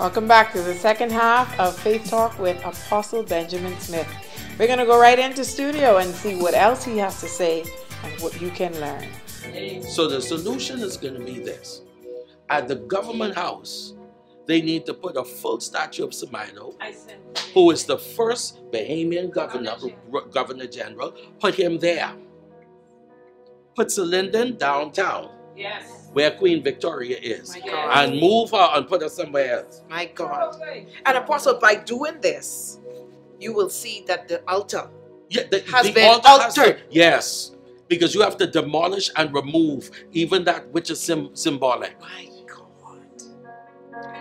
Welcome back to the second half of Faith Talk with Apostle Benjamin Smith. We're going to go right into studio and see what else he has to say and what you can learn. So the solution is going to be this. At the government house, they need to put a full statue of Sir Milo, who is the first Bahamian governor, governor general, put him there. Put Sir Lynden downtown. Yes. Where Queen Victoria is. And move her and put her somewhere else. My God. And Apostle, by doing this, you will see that the altar Yeah, the, has the been altar has to- altered. yes. Because you have to demolish and remove even that which is sim- symbolic. My God.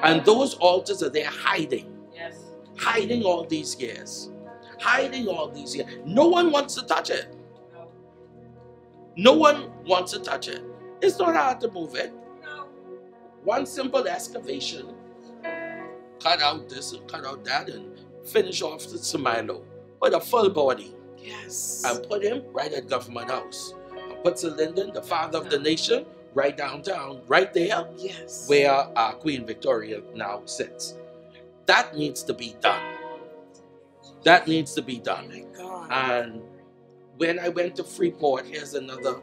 And those altars are there hiding. Yes. hiding all these years. Hiding all these years. No one wants to touch it. No one wants to touch it. It's not hard to move it. One simple excavation. Cut out this and cut out that and finish off the Sir Milo with a full body Yes. and put him right at Government House. And put Sir Lynden, the father of the nation, right downtown, right there yes. where uh, Queen Victoria now sits. That needs to be done. That needs to be Oh done. my God. And when I went to Freeport, here's another.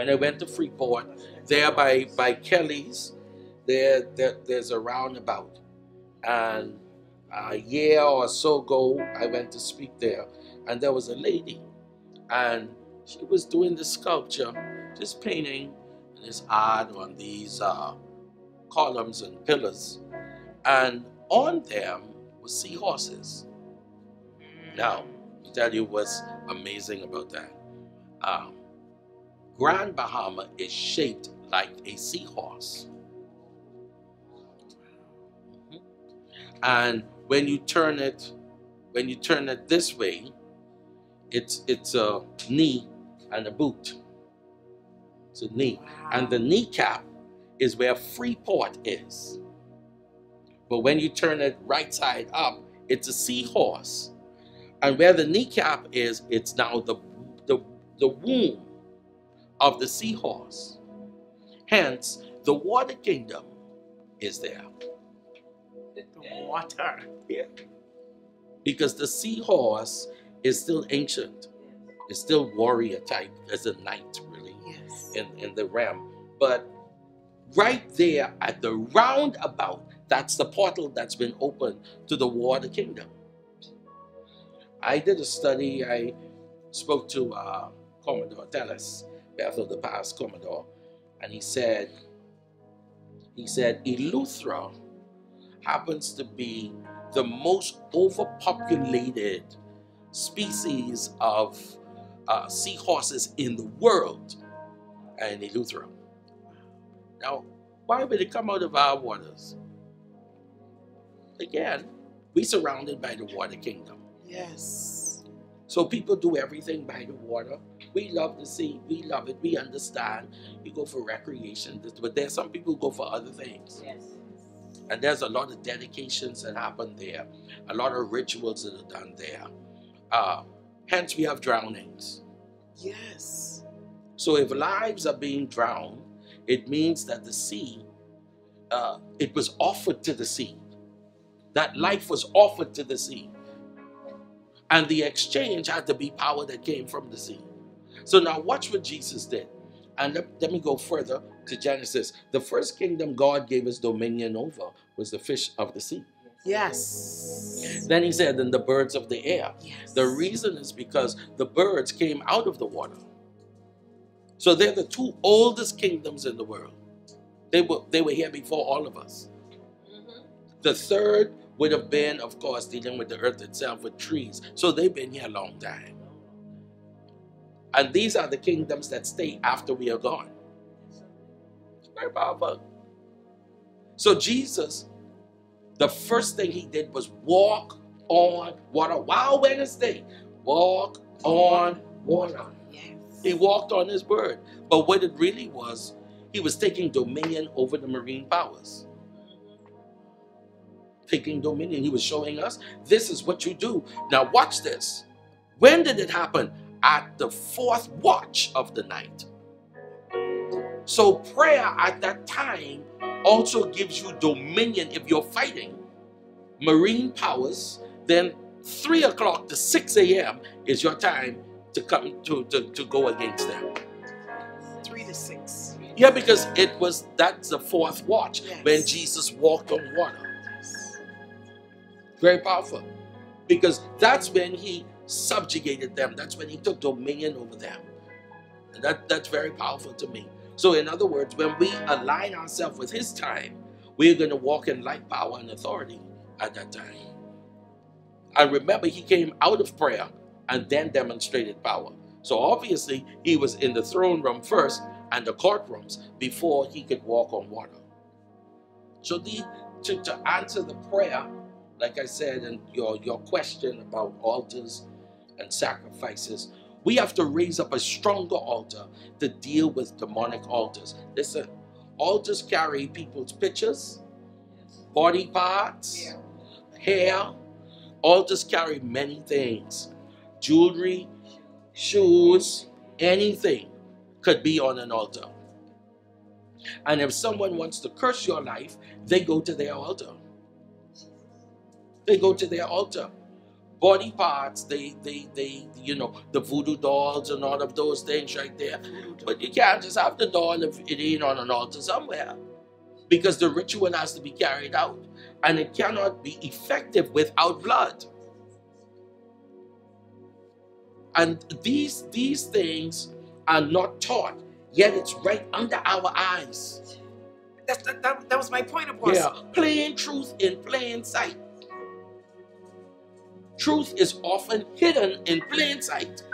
When I went to Freeport, there by, by Kelly's, there, there there's a roundabout. And a year or so ago, I went to speak there, and there was a lady, and she was doing the sculpture, just painting and this art on these uh, columns and pillars, and on them was seahorses. Now, to tell you what's amazing about that. Um, Grand Bahama is shaped like a seahorse. And when you turn it, when you turn it this way, it's it's a knee and a boot. It's a knee. And the kneecap is where Freeport is. But when you turn it right side up, it's a seahorse. And where the kneecap is, it's now the, the, the womb of the seahorse. Hence, the water kingdom is there. the water. Yeah. Because the seahorse is still ancient. It's still warrior type as a knight, really, Yes. in, in the realm. But right there at the roundabout, that's the portal that's been opened to the water kingdom. I did a study, I spoke to uh, Commodore Tellis, Bethel the past Commodore, and he said, he said, Eleuthera happens to be the most overpopulated species of uh, seahorses in the world, and Eleuthera. Now, why would it come out of our waters? Again, we're surrounded by the water kingdom. Yes. So people do everything by the water. We love the sea. We love it. We understand. You go for recreation, but there's some people who go for other things. Yes. And there's a lot of dedications that happen there, a lot of rituals that are done there. Uh, hence, we have drownings. Yes. So if lives are being drowned, it means that the sea, uh, it was offered to the sea. That life was offered to the sea. And the exchange had to be power that came from the sea. So now watch what Jesus did. And let, let me go further to Genesis. The first kingdom God gave us dominion over was the fish of the sea. Yes. Then he said, and the birds of the air. Yes. The reason is because the birds came out of the water. So they're the two oldest kingdoms in the world. They were, they were here before all of us. Mm-hmm. The third would have been, of course, dealing with the earth itself with trees. So they've been here a long time. And these are the kingdoms that stay after we are gone. Very powerful. So Jesus, the first thing he did was walk on water. Wow, Wednesday. Walk on water. Yes. He walked on his word. But what it really was, he was taking dominion over the marine powers. Taking dominion. He was showing us this is what you do. Now, watch this. When did it happen? At the fourth watch of the night. So, prayer at that time also gives you dominion if you're fighting marine powers, then 3 o'clock to 6 a.m. is your time to come to, to, to go against them. Three to six. Yeah, because it was that's the fourth watch Yes. when Jesus walked on water. Very powerful. Because that's when he subjugated them. That's when he took dominion over them. And that, that's very powerful to me. So, in other words, when we align ourselves with his time, we're going to walk in light, power, and authority at that time. And remember, he came out of prayer and then demonstrated power. So, obviously, he was in the throne room first and the courtrooms before he could walk on water. So, the, to, to answer the prayer, like I said, and your, your question about altars and sacrifices, we have to raise up a stronger altar to deal with demonic altars. Listen, altars carry people's pictures, body parts, Yeah. hair. Altars carry many things jewelry, shoes, anything could be on an altar. And if someone wants to curse your life, they go to their altar. They go to their altar. Body parts, they, they, they, you know, the voodoo dolls and all of those things right there. But you can't just have the doll if it ain't on an altar somewhere. Because the ritual has to be carried out. And it cannot be effective without blood. And these these things are not taught, yet it's right under our eyes. That's, that, that, that was my point, Apostle. Yeah, plain truth in plain sight. Truth is often hidden in plain sight.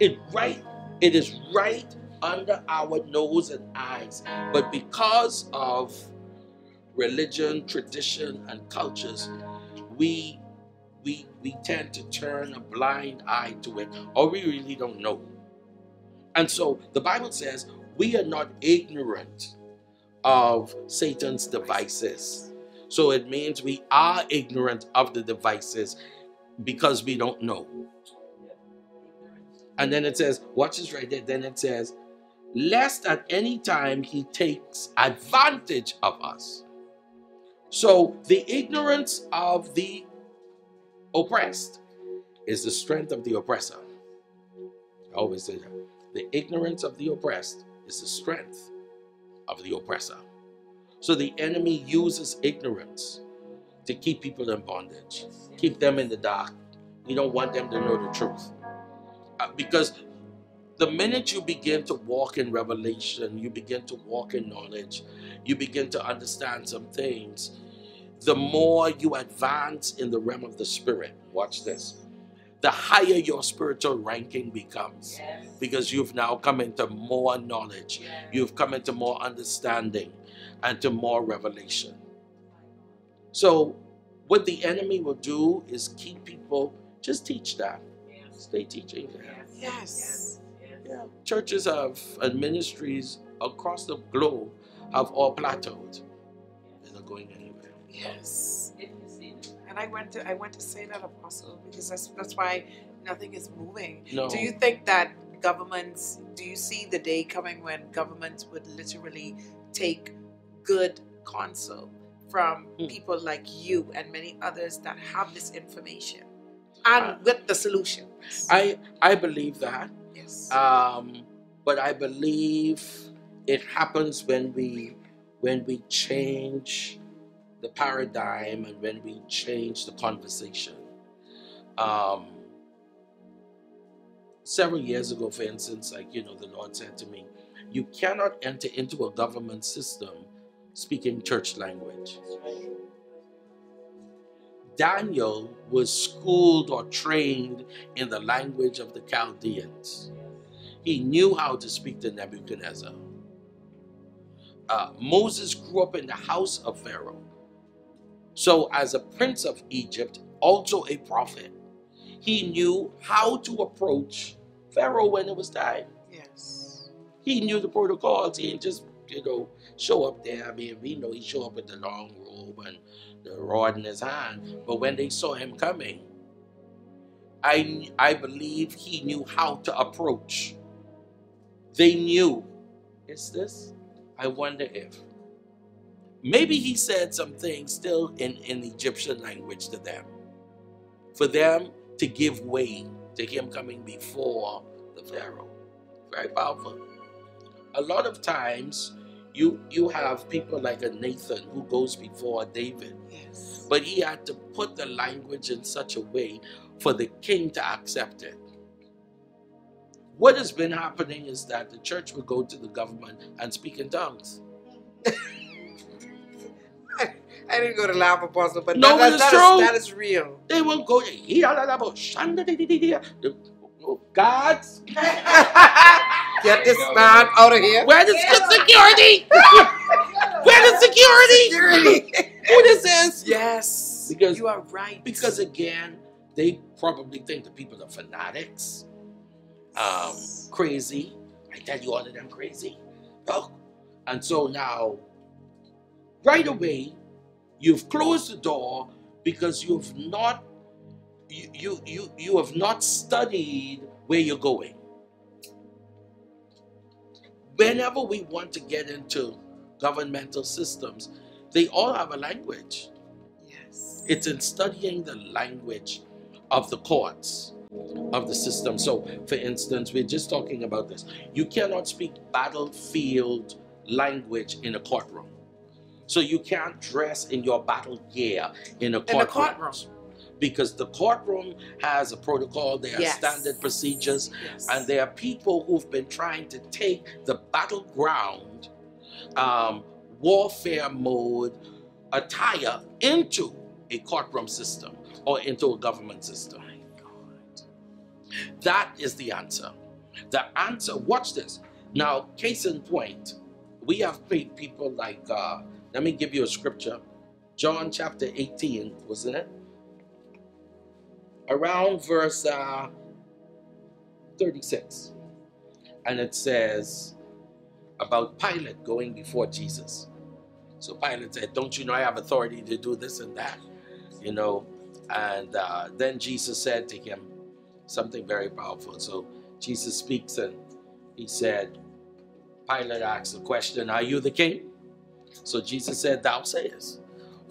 It right, it is right under our nose and eyes. But because of religion, tradition, and cultures, we we we tend to turn a blind eye to it, or we really don't know. And so the Bible says we are not ignorant of Satan's devices. So it means we are ignorant of the devices because we don't know. And then it says, watch this right there. Then it says, lest at any time he takes advantage of us. So the ignorance of the oppressed is the strength of the oppressor. I always say that. The ignorance of the oppressed is the strength of the oppressor. So the enemy uses ignorance to keep people in bondage, keep them in the dark. You don't want them to know the truth. Uh, because the minute you begin to walk in revelation, you begin to walk in knowledge, you begin to understand some things, the more you advance in the realm of the spirit. Watch this. The higher your spiritual ranking becomes because you've now come into more knowledge, you've come into more understanding and to more revelation. So, what the enemy will do is keep people, just teach that. Stay teaching that. Yes. Yeah. Churches have and ministries across the globe have all plateaued. They're not going anywhere. Yes. And I went to I went to say that apostle because that's that's why nothing is moving. No. Do you think that governments do you see the day coming when governments would literally take good counsel from Hmm. people like you and many others that have this information and Uh, with the solution? I I believe that. yes. Um, but I believe it happens when we when we change the paradigm and when we change the conversation. Um, several years ago, for instance, like you know, the Lord said to me, "You cannot enter into a government system speaking church language." Daniel was schooled or trained in the language of the Chaldeans. He knew how to speak to Nebuchadnezzar. Uh, Moses grew up in the house of Pharaoh. So, as a prince of Egypt, also a prophet, he knew how to approach Pharaoh when it was time. yes. He knew the protocols. He didn't just, you know, show up there. I mean, we know he showed up with the long robe and the rod in his hand. But when they saw him coming, I, I believe he knew how to approach. They knew, is this? I wonder if. maybe he said some things still in, in Egyptian language to them. For them to give way to him coming before the Pharaoh. Very powerful. A lot of times you you have people like a Nathan who goes before David. Yes. But he had to put the language in such a way for the king to accept it. What has been happening is that the church will go to the government and speak in tongues. I didn't go to Lab Apostle, but No, that, that, that is- true. that is real. They won't go oh, God's Get this man out of here. Where is the security? Where the security? Who this is? Yes. Because- you are right. Because again, they probably think the people are fanatics, um, crazy. I tell you, all of them crazy. Oh. And so now, right away, you've closed the door because you've not you you you, you have not studied where you're going. Whenever we want to get into governmental systems, they all have a language. yes. It's in studying the language of the courts, of the system. So, for instance, we're just talking about this. You cannot speak battlefield language in a courtroom. So, you can't dress in your battle gear in a In the courtroom. Because the courtroom has a protocol, there are Yes. standard procedures, Yes. and there are people who've been trying to take the battleground um, warfare mode attire into a courtroom system or into a government system. That is the answer. The answer, watch this. Now, case in point, we have pe- people like, uh, let me give you a scripture. John chapter 18, wasn't it? Around verse uh, 36. And it says about Pilate going before Jesus. So Pilate said, Don't you know I have authority to do this and that? You know, and uh, then Jesus said to him something very powerful. So Jesus speaks and he said, Pilate asked the question, Are you the king? So Jesus said, Thou sayest.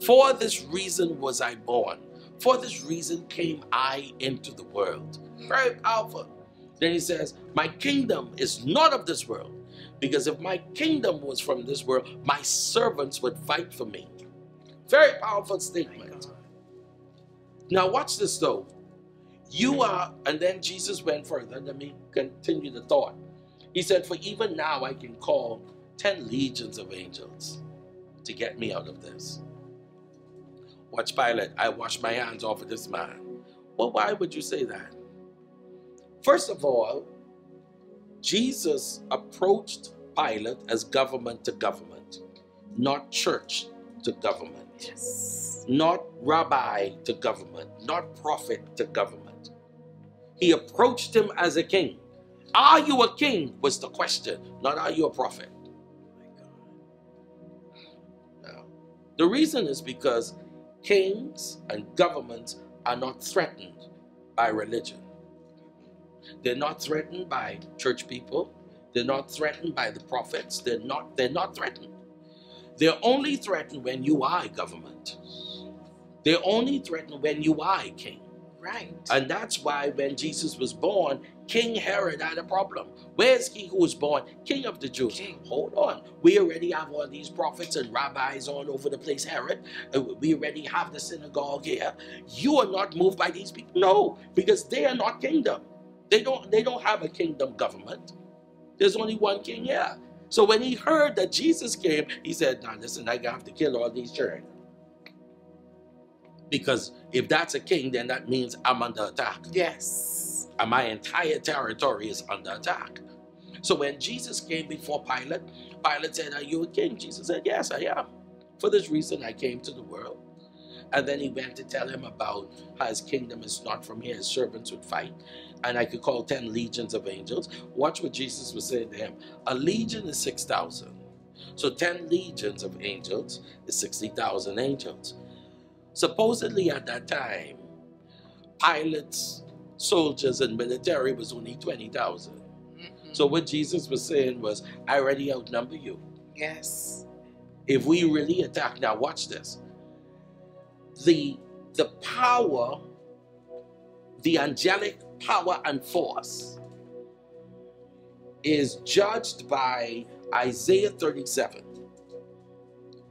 For this reason was I born. For this reason came I into the world. Very powerful. Then he says, My kingdom is not of this world. Because if my kingdom was from this world, my servants would fight for me. Very powerful statement. Now, watch this though. You are, and then Jesus went further. Let me continue the thought. He said, For even now I can call 10 legions of angels to get me out of this. Watch Pilate, I wash my hands off of this man. Well, why would you say that? First of all, Jesus approached Pilate as government to government, not church to government Yes. not rabbi to government, not prophet to government. He approached him as a king. Are you a king? was the question, not are you a prophet. Oh now, the reason is because kings and governments are not threatened by religion. They're not threatened by church people. They're not threatened by the prophets. They're not, they're not threatened. They're only threatened when you are a government. They're only threatened when you are a king. Right. And that's why when Jesus was born, King Herod had a problem. Where's he who was born? King of the Jews. King. Hold on. We already have all these prophets and rabbis all over the place, Herod. Uh, We already have the synagogue here. You are not moved by these people. No, because they are not kingdom. They don't they don't have a kingdom government. There's only one king here. So when he heard that Jesus came, he said, Now listen, I have to kill all these children. Because if that's a king, then that means I'm under attack yes. And my entire territory is under attack. So when Jesus came before Pilate, Pilate said, Are you a king? Jesus said, Yes, I am. For this reason I came to the world. And then he went to tell him about how his kingdom is not from here, his servants would fight. And I could call 10 legions of angels. Watch what Jesus was saying to him. A legion is 6,000. So 10 legions of angels is 60,000 angels. Supposedly at that time, Pilate's, soldiers, and military was only 20,000. Mhm. So what Jesus was saying was, I already outnumber you. yes. if we really attack, now watch this. The the power, the angelic power and force is judged by Isaiah 37.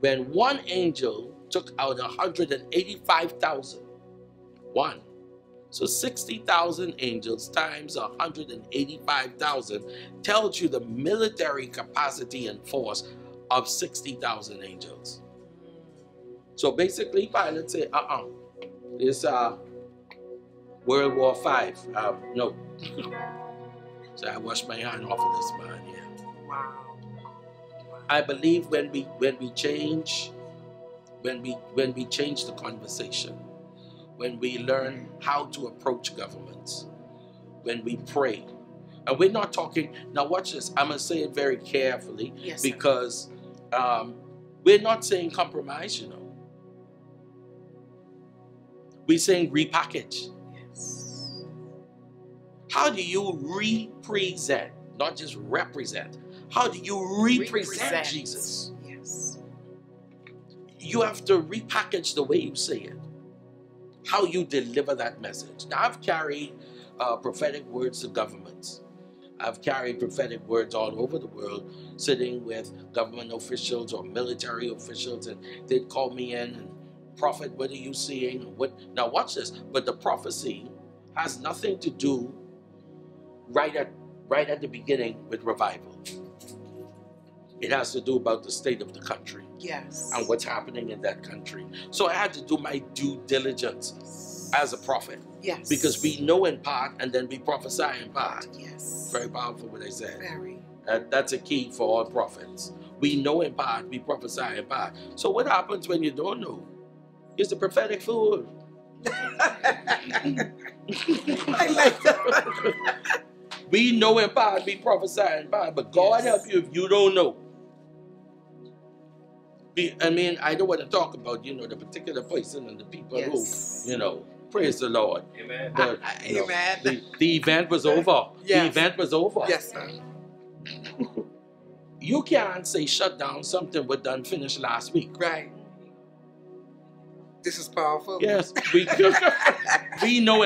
When one angel took out 185,000, one. So 60,000 angels times 185,000 tells you the military capacity and force of 60,000 angels. So basically, Pilate said, uh-uh, it's uh, World War Five. Um, no. so I wash my hand off of this man here. Wow. I believe when we when we change, when we when we change the conversation, when we learn how to approach governments, when we pray, and we're not talking now. Watch this. I'm gonna say it very carefully Yes. because um, we're not saying compromise. You know, we're saying repackage. Yes. How do you represent, not just represent? How do you represent, Represent. Jesus? Yes. You have to repackage the way you say it, how you deliver that message. Now, I've carried uh, prophetic words to governments. I've carried prophetic words all over the world, sitting with government officials or military officials, and they'd call me in and, Prophet, what are you seeing? What now? Watch this. But the prophecy has nothing to do right at right at the beginning with revival. It has to do about the state of the country Yes. and what's happening in that country. So I had to do my due diligence as a prophet Yes. because we know in part and then we prophesy in part. Yes. Very powerful what I said. Very. That- that's a key for all prophets. We know in part, we prophesy in part. So what happens when you don't know? It's the prophetic fool. I like that. we know in part, we prophesy in part, but God Yes. help you if you don't know. Be- I mean, I don't want to talk about, you know, the particular person and the people Yes. who, you know, praise the Lord. Amen. But, I- I- you know, amen. the, the event was over. The event was over. Yes, sir. You can't say shut down something was done finished last week. Right. This is powerful. Yes, we, we know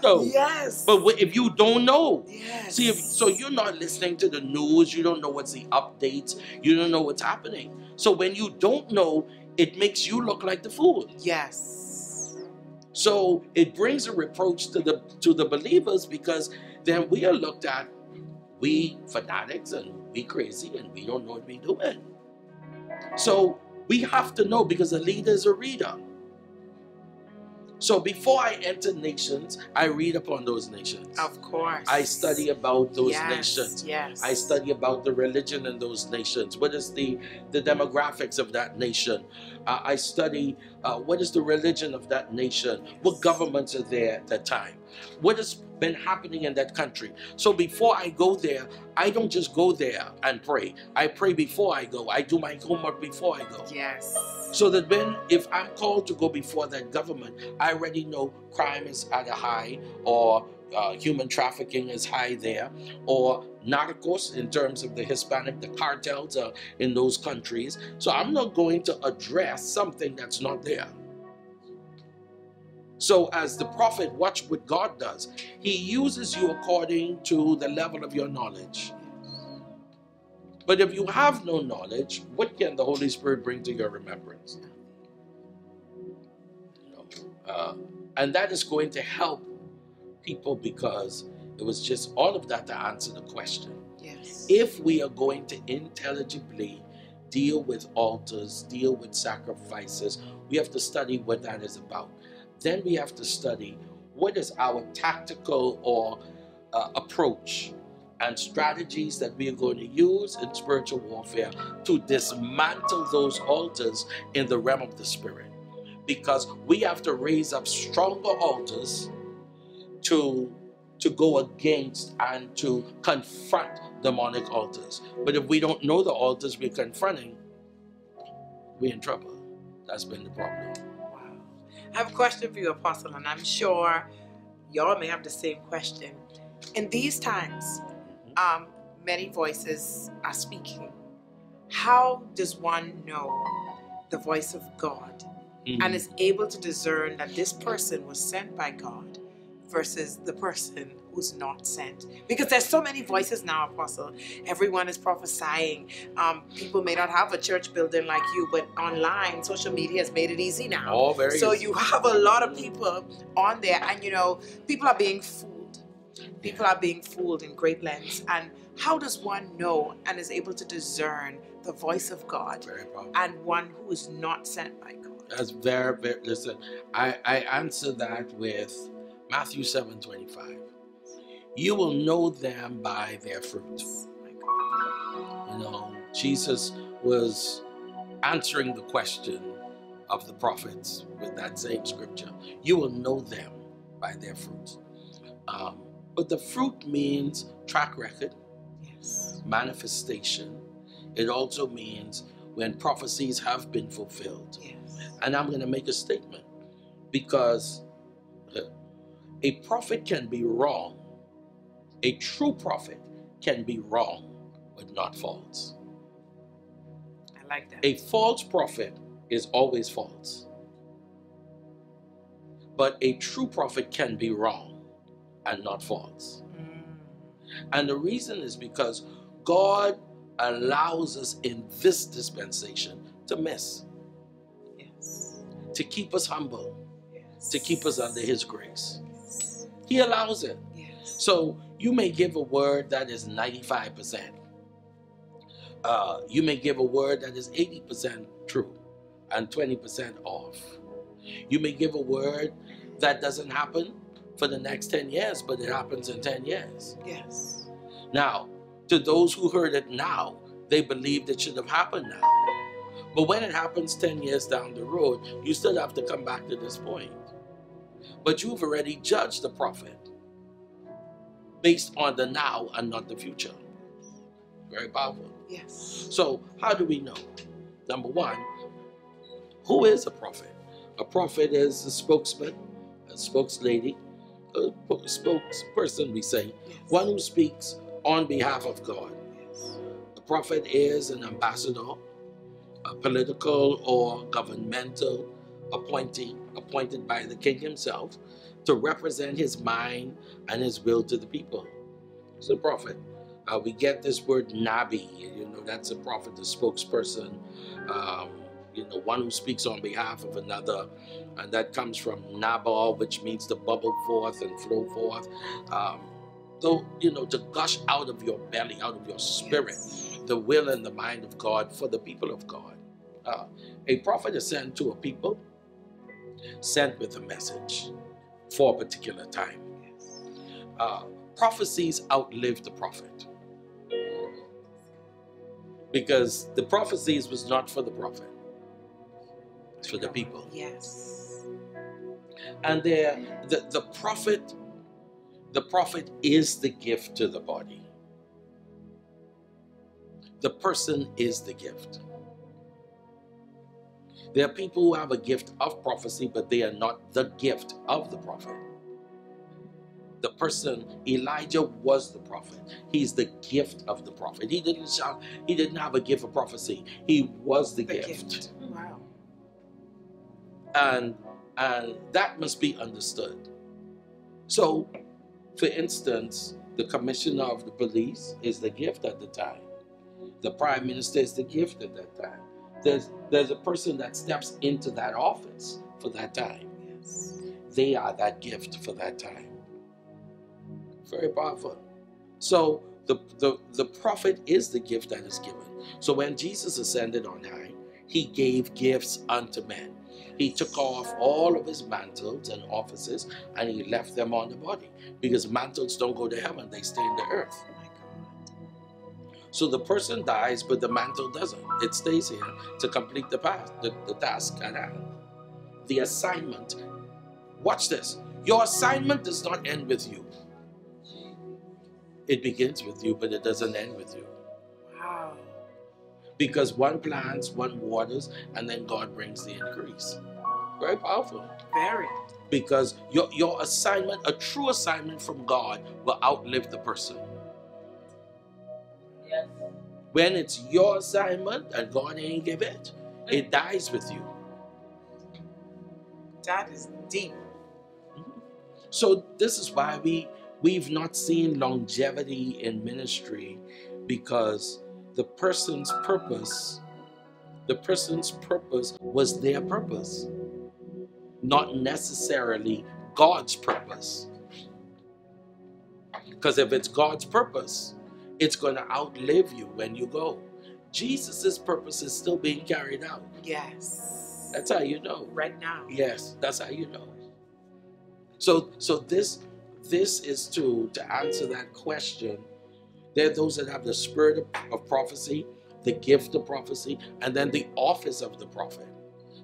though. Yes. But if you don't know, yes. See, if, so you're not listening to the news, you don't know what's the updates, you don't know what's happening. So when you don't know, it makes you look like the fool. Yes. So it brings a reproach to the to the believers because then we are looked at, we fanatics and we crazy and we don't know what we're doing. So we have to know because a leader is a reader. So before I enter nations, I read upon those nations. Of course. I study about those yes. nations. Yes. I study about the religion in those nations. What is the, the demographics of that nation? Uh, I study uh, what is the religion of that nation? What governments are there at that time? What has been happening in that country? So before I go there, I don't just go there and pray. I pray before I go. I do my homework before I go. Yes. So that when, if I'm called to go before that government, I already know crime is at a high, or uh, human trafficking is high there, or narcos in terms of the Hispanic, the cartels are in those countries. So I'm not going to address something that's not there. So, as the prophet, watch what God does. He uses you according to the level of your knowledge. But if you have no knowledge, what can the Holy Spirit bring to your remembrance? Know, uh, and that is going to help people because it was just all of that to answer the question. Yes. If we are going to intelligibly deal with altars, deal with sacrifices, we have to study what that is about. Then we have to study what is our tactical or uh, approach and strategies that we are going to use in spiritual warfare to dismantle those altars in the realm of the spirit. Because we have to raise up stronger altars to, to go against and to confront demonic altars. But if we don't know the altars we're confronting, we're in trouble. That's been the problem. I have a question for you, Apostle, and I'm sure y'all may have the same question. In these times, um, many voices are speaking how does one know the voice of God Mhm. and is able to discern that this person was sent by God versus the person who's not sent? Because there's so many voices now, Apostle. Everyone is prophesying. Um, people may not have a church building like you, but online, social media has made it easy now. all very So easy. you have a lot of people on there, and you know, people are being fooled. People are being fooled in great lengths. And how does one know and is able to discern the voice of God and one who is not sent by God? That's very, very. Listen, I I answer that with Matthew seven twenty five. You will know them by their fruit. My God. You know, Jesus was answering the question of the prophets with that same scripture. You will know them by their fruits. Um, but the fruit means track record, Yes. manifestation. It also means when prophecies have been fulfilled. Yes. And I'm going to make a statement because uh, a prophet can be wrong. A true prophet can be wrong, but not false. I like that. A false prophet is always false. But a true prophet can be wrong and not false. Mm. And the reason is because God allows us in this dispensation to miss, Yes. to keep us humble, Yes. to keep us under His grace. Yes. He allows it. Yes. So you may give a word that is 95%. Uh, you may give a word that is 80% true and 20% off. You may give a word that doesn't happen for the next 10 years, but it happens in 10 years. Yes. Now, to those who heard it now, they believed it should have happened now. But when it happens 10 years down the road, you still have to come back to this point. But you've already judged the prophet based on the now and not the future. Very powerful. Yes. So, how do we know? Number one, who is a prophet? A prophet is a spokesman, a spokeslady, a spokesperson, we say, Yes. one who speaks on behalf of God. Yes. The prophet is an ambassador, a political or governmental appointee appointed by the king himself to represent his mind and his will to the people. It's a prophet. Uh, we get this word nabi, you know, that's a prophet, a spokesperson, um, you know, one who speaks on behalf of another. And that comes from nabal, which means to bubble forth and flow forth. Um, though, you know, to gush out of your belly, out of your spirit Yes. the will and the mind of God for the people of God. Uh, a prophet is sent to a people, sent with a message for a particular time. Uh, prophecies outlive the prophet because the prophecies was not for the prophet, it's for the people. Yes. And there, the, the prophet, the prophet is the gift to the body. The person is the gift. There are people who have a gift of prophecy, but they are not the gift of the prophet. The person, Elijah was the prophet. He's the gift of the prophet. He didn't shout, he didn't have a gift of prophecy. He was the, The gift. gift. Wow. and and that must be understood. So, for instance, the commissioner of the police is the gift at the time. The prime minister is the gift at that time. There's there's a person that steps into that office for that time. Yes. They are that gift for that time. Very powerful. So the, the, the prophet is the gift that is given. So when Jesus ascended on high, he gave gifts unto men. He took off all of his mantles and offices and he left them on the body because mantles don't go to heaven, they stay in the earth. So the person dies, but the mantle doesn't. It stays here to complete the, path, the, the task at hand. The assignment. Watch this. Your assignment does not end with you. It begins with you, but it doesn't end with you. Wow. Because one plants, one waters, and then God brings the increase. Very powerful. Very. Because your, your assignment, a true assignment from God, will outlive the person. When it's your assignment and God ain't give it, mm. it dies with you. That is deep. So this is why we we've not seen longevity in ministry because the person's purpose the person's purpose was their purpose not necessarily God's purpose because if it's God's purpose it's going to outlive you when you go Jesus's purpose is still being carried out Yes. that's how you know right now. Yes, that's how you know. So so this this is to to answer that question. There are those that have the spirit of, of prophecy, the gift of prophecy, and then the office of the prophet.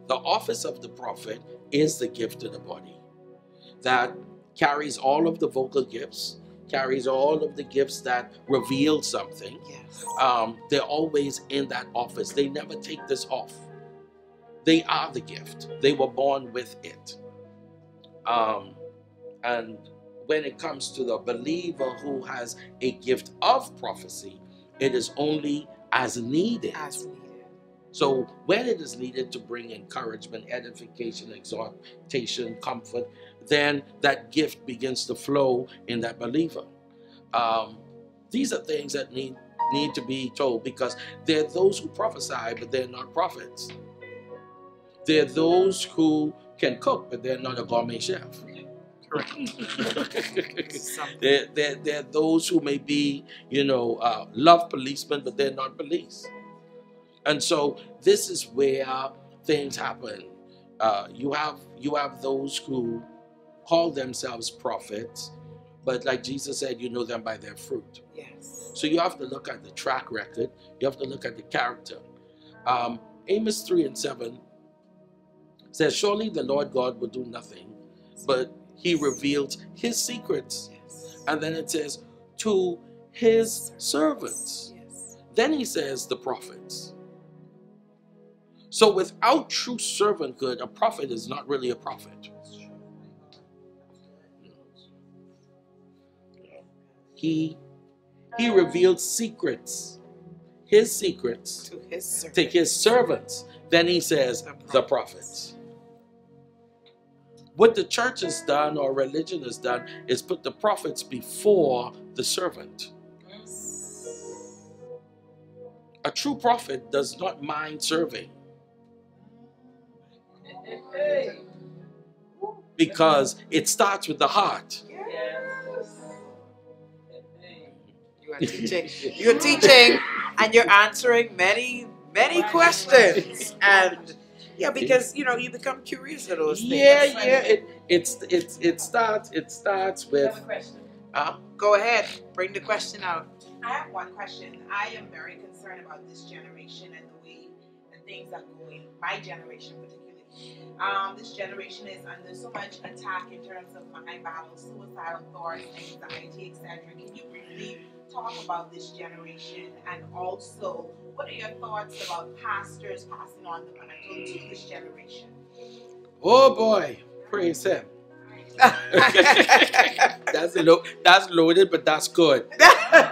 The office of the prophet is the gift of the body that carries all of the vocal gifts, carries all of the gifts that reveal something. Yes. Um, they're always in that office. They never take this off. They are the gift. They were born with it. Um, and when it comes to the believer who has a gift of prophecy, it is only as needed. As needed. So when it is needed to bring encouragement, edification, exhortation, comfort, then that gift begins to flow in that believer. Um, these are things that need need to be told because they're those who prophesy, but they're not prophets. They're those who can cook, but they're not a gourmet chef. Correct. Something. there, there, there are those who may be, you know, uh, love policemen, but they're not police. And so this is where things happen. Uh, you have you have those who call themselves prophets, but like Jesus said, you know them by their fruit. Yes. So you have to look at the track record. You have to look at the character. Um, Amos three and seven says, "Surely the Lord God will do nothing, but He revealed His secrets." Yes. And then it says, "To His servants." Yes. Then He says, "The prophets." So without true servanthood, a prophet is not really a prophet. He he revealed secrets, his secrets To his servant. to his servants. Then he says, The the prophets. What the church has done or religion has done is put the prophets before the servant. A true prophet does not mind serving because it starts with the heart. You are teaching. You're teaching, and you're answering many, many questions. And yeah, because you know you become curious of those things. Yeah, yeah. It it's it's it starts it starts with have question. uh, Go ahead, bring the question out. I have one question. I am very concerned about this generation and the way the things are going. My generation, particularly. Um, this generation is under so much attack in terms of mind battles, suicidal thoughts, anxiety, etc. Can you briefly talk about this generation and also what are your thoughts about pastors passing on the mantle to this generation? oh boy, praise him. that's lo- that's loaded, but that's good.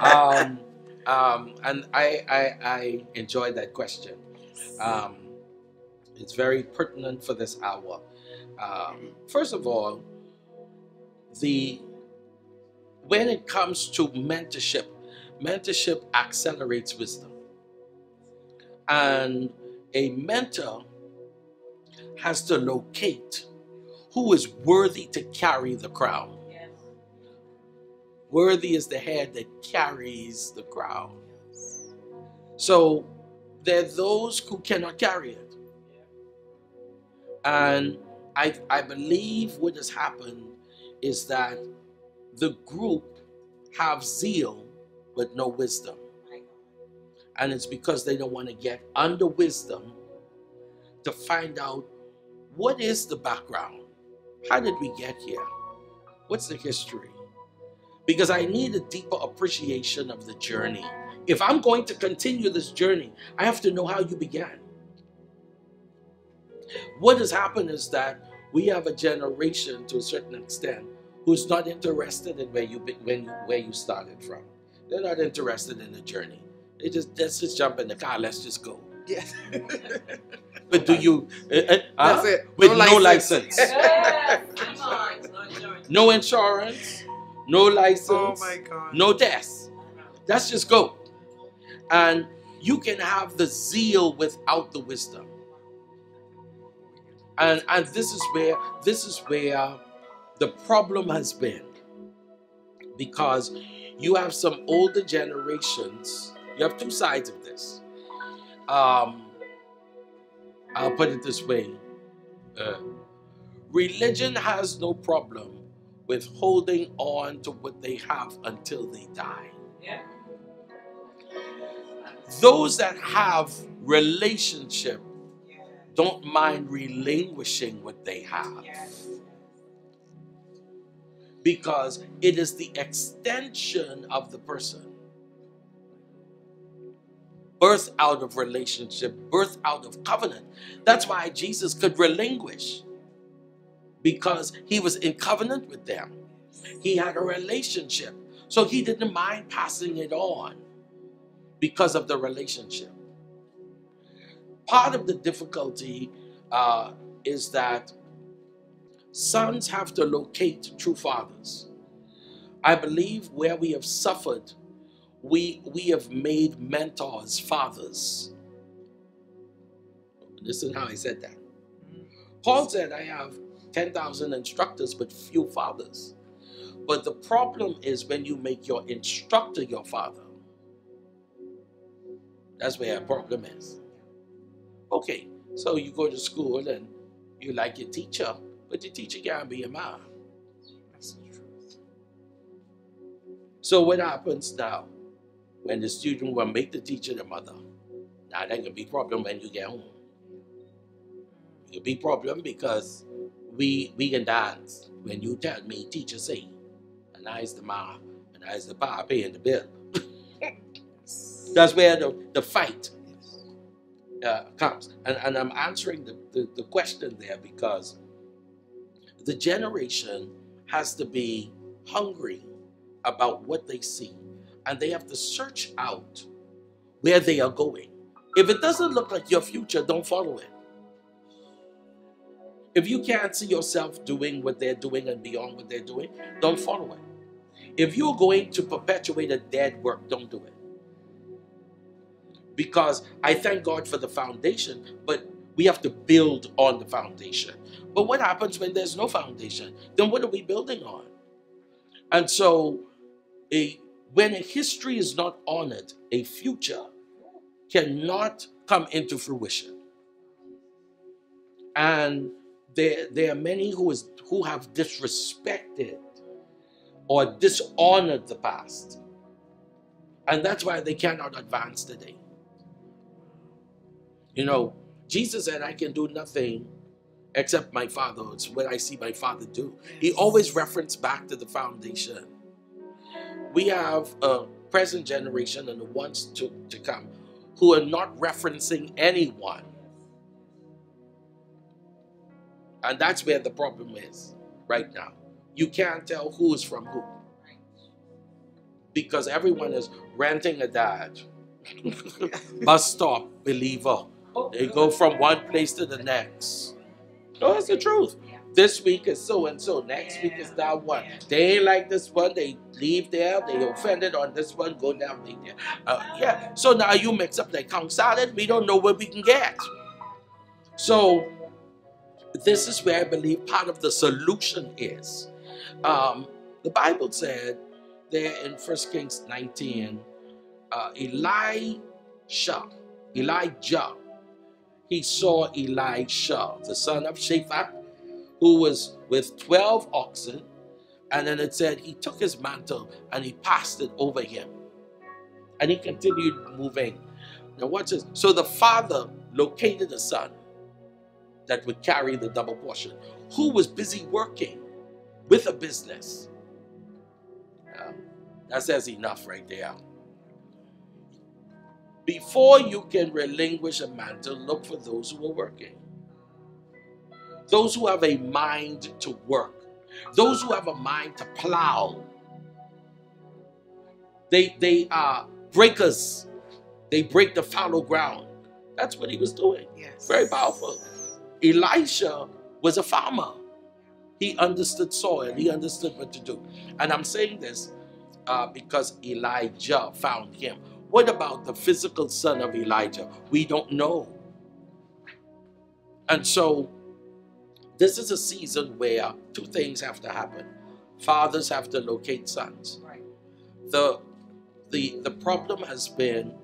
Um, um, and I, I I enjoyed that question. Um, it's very pertinent for this hour. Um, first of all, the when it comes to mentorship, mentorship accelerates wisdom, and a mentor has to locate who is worthy to carry the crown. Yes. Worthy is the head that carries the crown. So there are those who cannot carry it. And I, I believe what has happened is that the group have zeal but no wisdom. And it's because they don't want to get under wisdom to find out what is the background? How did we get here? What's the history? Because I need a deeper appreciation of the journey. If I'm going to continue this journey, I have to know how you began. What has happened is that we have a generation to a certain extent who's not interested in where you be, when where you started from. They're not interested in the journey. They just let's just jump in the car. Let's just go. Yes. But do you? Uh, uh, huh? That's it. With No no license. license, Yes, come on, no insurance. no insurance, no license, oh my God. no death. Let's just go. And you can have the zeal without the wisdom. And and this is where this is where the problem has been. Because you have some older generations, you have two sides of this. Um, I'll put it this way. Uh, religion has no problem with holding on to what they have until they die. Yeah. Those that have relationship. Don't mind relinquishing what they have Yes. because it is the extension of the person. Birth out of relationship, birth out of covenant. That's why Jesus could relinquish because he was in covenant with them. He had a relationship. So he didn't mind passing it on because of the relationship. Part of the difficulty uh, is that sons have to locate true fathers. I believe where we have suffered, we, we have made mentors fathers. Listen how I said that. Paul said, I have 10,000 instructors, but few fathers. But the problem is when you make your instructor your father. That's where our problem is. Okay, so you go to school and you like your teacher, but your teacher can't be your mom. That's the truth. So what happens now when the student will make the teacher the mother? Now that can be problem when you get home. It can be problem because we we can dance when you tell me teacher say, and I is the mom and I is the pa paying the bill. That's where the, the fight uh, comes. And, and I'm answering the, the, the question there because the generation has to be hungry about what they see and they have to search out where they are going. If it doesn't look like your future, don't follow it. If you can't see yourself doing what they're doing and beyond what they're doing, don't follow it. If you're going to perpetuate a dead work, don't do it. Because I thank God for the foundation, but we have to build on the foundation. But what happens when there's no foundation? Then what are we building on? And so, a, when a history is not honored, a future cannot come into fruition. And there, there are many who, is, who have disrespected or dishonored the past. And that's why they cannot advance today. You know, Jesus said, I can do nothing except my Father. It's what I see my Father do. He always referenced back to the foundation. We have a present generation and the ones to, to come who are not referencing anyone. And that's where the problem is right now. You can't tell who is from who. Because everyone is renting a dad. Bus stop, believer. They go from one place to the next. No, that's the truth. This week is so and so. Next week is that one. They ain't like this one. They leave there. They offended on this one. Go down there. Uh, yeah. So now you mix up the count salad. We don't know what we can get. So this is where I believe part of the solution is. Um, the Bible said there in 1 Kings 19, uh, Elisha, Elijah, he saw Elisha, the son of Shaphat, who was with 12 oxen. And then it said he took his mantle and he passed it over him. And he continued moving. Now, watch this. So the father located a son that would carry the double portion, who was busy working with a business. Yeah, that says enough right there. Before you can relinquish a mantle, look for those who are working. Those who have a mind to work. Those who have a mind to plow. They, they are breakers They break the fallow ground. That's what he was doing. Yes. Very powerful. Elisha was a farmer. He understood soil. He understood what to do. And I'm saying this uh, because Elijah found him. What about the physical son of Elijah? We don't know. And so, this is a season where two things have to happen. Fathers have to locate sons. Right. The, the, the problem has been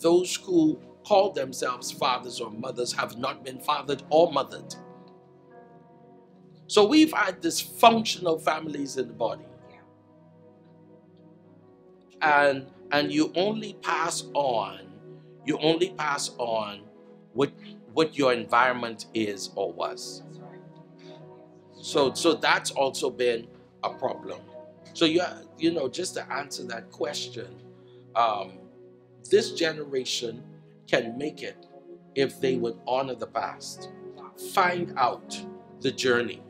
those who call themselves fathers or mothers have not been fathered or mothered. So we've had dysfunctional families in the body. And and you only pass on, you only pass on what what your environment is or was. So so that's also been a problem. So you you know just to answer that question, um, this generation can make it if they would honor the past, find out the journey.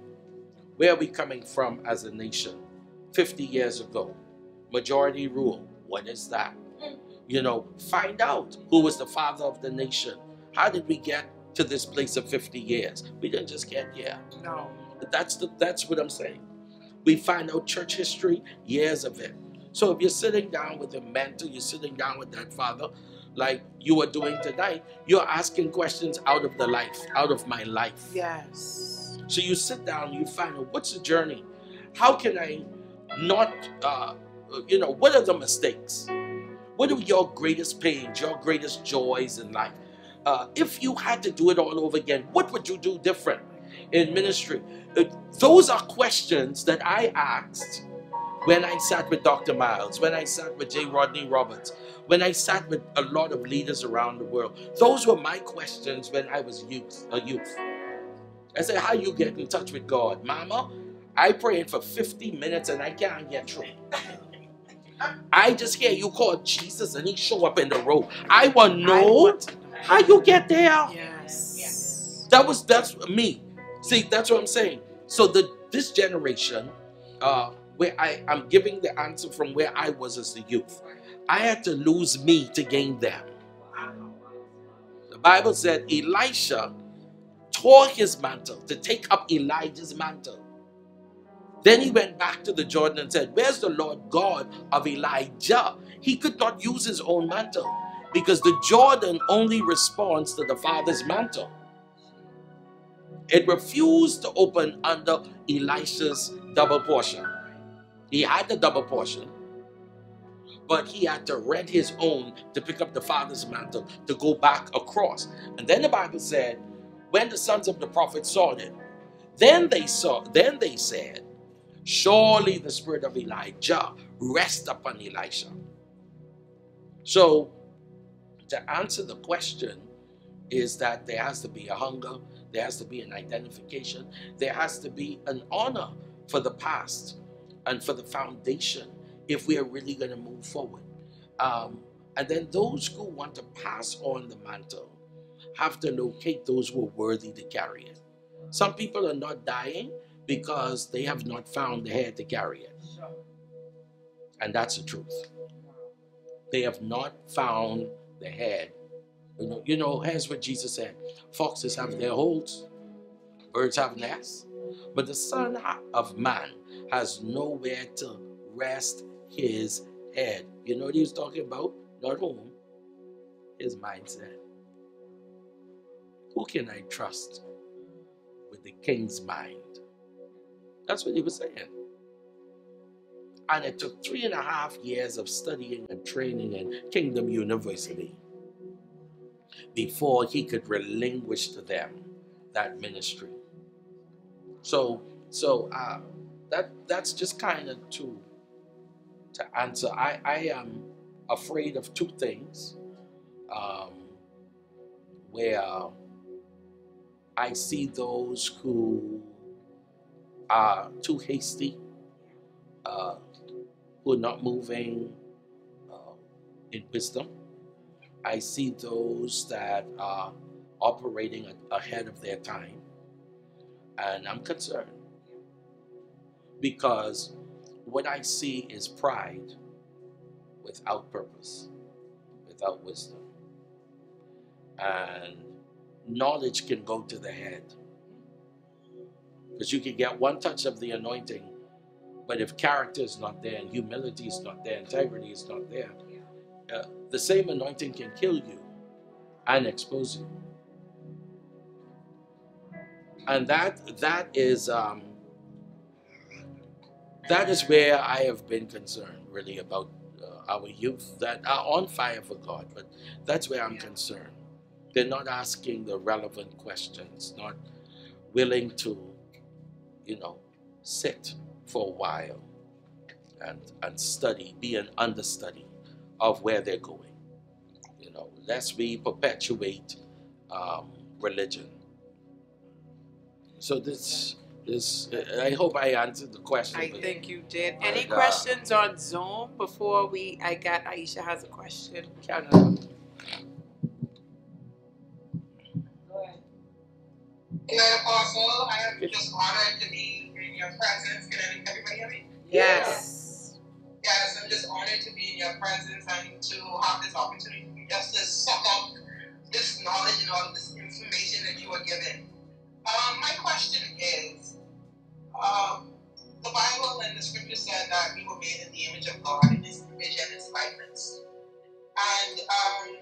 Where are we coming from as a nation? 50 years ago, majority rule. What is that? You know, find out who was the father of the nation. How did we get to this place of 50 years? We didn't just get here. No. That's the that's what I'm saying. We find out church history, years of it. So if you're sitting down with a mentor, you're sitting down with that father, like you are doing tonight, you're asking questions out of the life, out of my life. Yes. So you sit down, you find out what's the journey? How can I not, uh, you know, what are the mistakes? What are your greatest pains, your greatest joys in life? Uh, if you had to do it all over again, what would you do different in ministry? Uh, those are questions that I asked when I sat with Dr. Myles, when I sat with J. Rodney Roberts, when I sat with a lot of leaders around the world. Those were my questions when I was youth, a youth. I said, How you get in touch with God? Mama, I prayed for 50 minutes and I can't get through. I just hear you call Jesus and he show up in the road. I want to know want how you get there. Yes. That was that's me. See, that's what I'm saying. So the this generation, uh, where I I'm giving the answer from where I was as a youth. I had to lose me to gain them. The Bible said Elisha tore his mantle to take up Elijah's mantle. Then he went back to the Jordan and said, Where's the Lord God of Elijah? He could not use his own mantle because the Jordan only responds to the Father's mantle. It refused to open under Elisha's double portion. He had the double portion, but he had to rent his own to pick up the Father's mantle to go back across. And then the Bible said, when the sons of the prophet saw it, then they saw, then they said, Surely the spirit of Elijah rest upon Elisha. So, to answer the question, is that there has to be a hunger, there has to be an identification, there has to be an honor for the past and for the foundation if we are really going to move forward. Um, and then those who want to pass on the mantle have to locate those who are worthy to carry it. Some people are not dying because they have not found the head to carry it. And that's the truth. They have not found the head. You know, you know, here's what Jesus said foxes have their holes, birds have nests, but the Son of Man has nowhere to rest his head. You know what he was talking about? Not home, his mindset. Who can I trust with the king's mind? That's what he was saying. And it took three and a half years of studying and training in Kingdom University before he could relinquish to them that ministry. So, so uh, that that's just kind of to to answer. I I am afraid of two things. Um, where I see those who are too hasty, uh, who are not moving uh, in wisdom. I see those that are operating ahead of their time. And I'm concerned because what I see is pride without purpose, without wisdom. and knowledge can go to the head. Because you can get one touch of the anointing, but if character is not there and humility is not there, integrity is not there, uh, the same anointing can kill you and expose you. And that that is um, that is where I have been concerned really about uh, our youth that are on fire for God, but that's where I'm concerned. They're not asking the relevant questions, not willing to, you know, sit for a while and and study, be an understudy of where they're going. You know, lest we perpetuate um, religion. So this this I hope I answered the question. I think you did. Any uh, questions on Zoom before we? I got Aisha has a question. Canada. Amen, Apostle. I am just honored to be in your presence. Can everybody hear me? Yes. Yes, I'm just honored to be in your presence and to have this opportunity just to suck up this knowledge and all of this information that you are giving. Um, my question is, um, the Bible and the scripture said that we were made in the image of God in His image and His likeness. And um,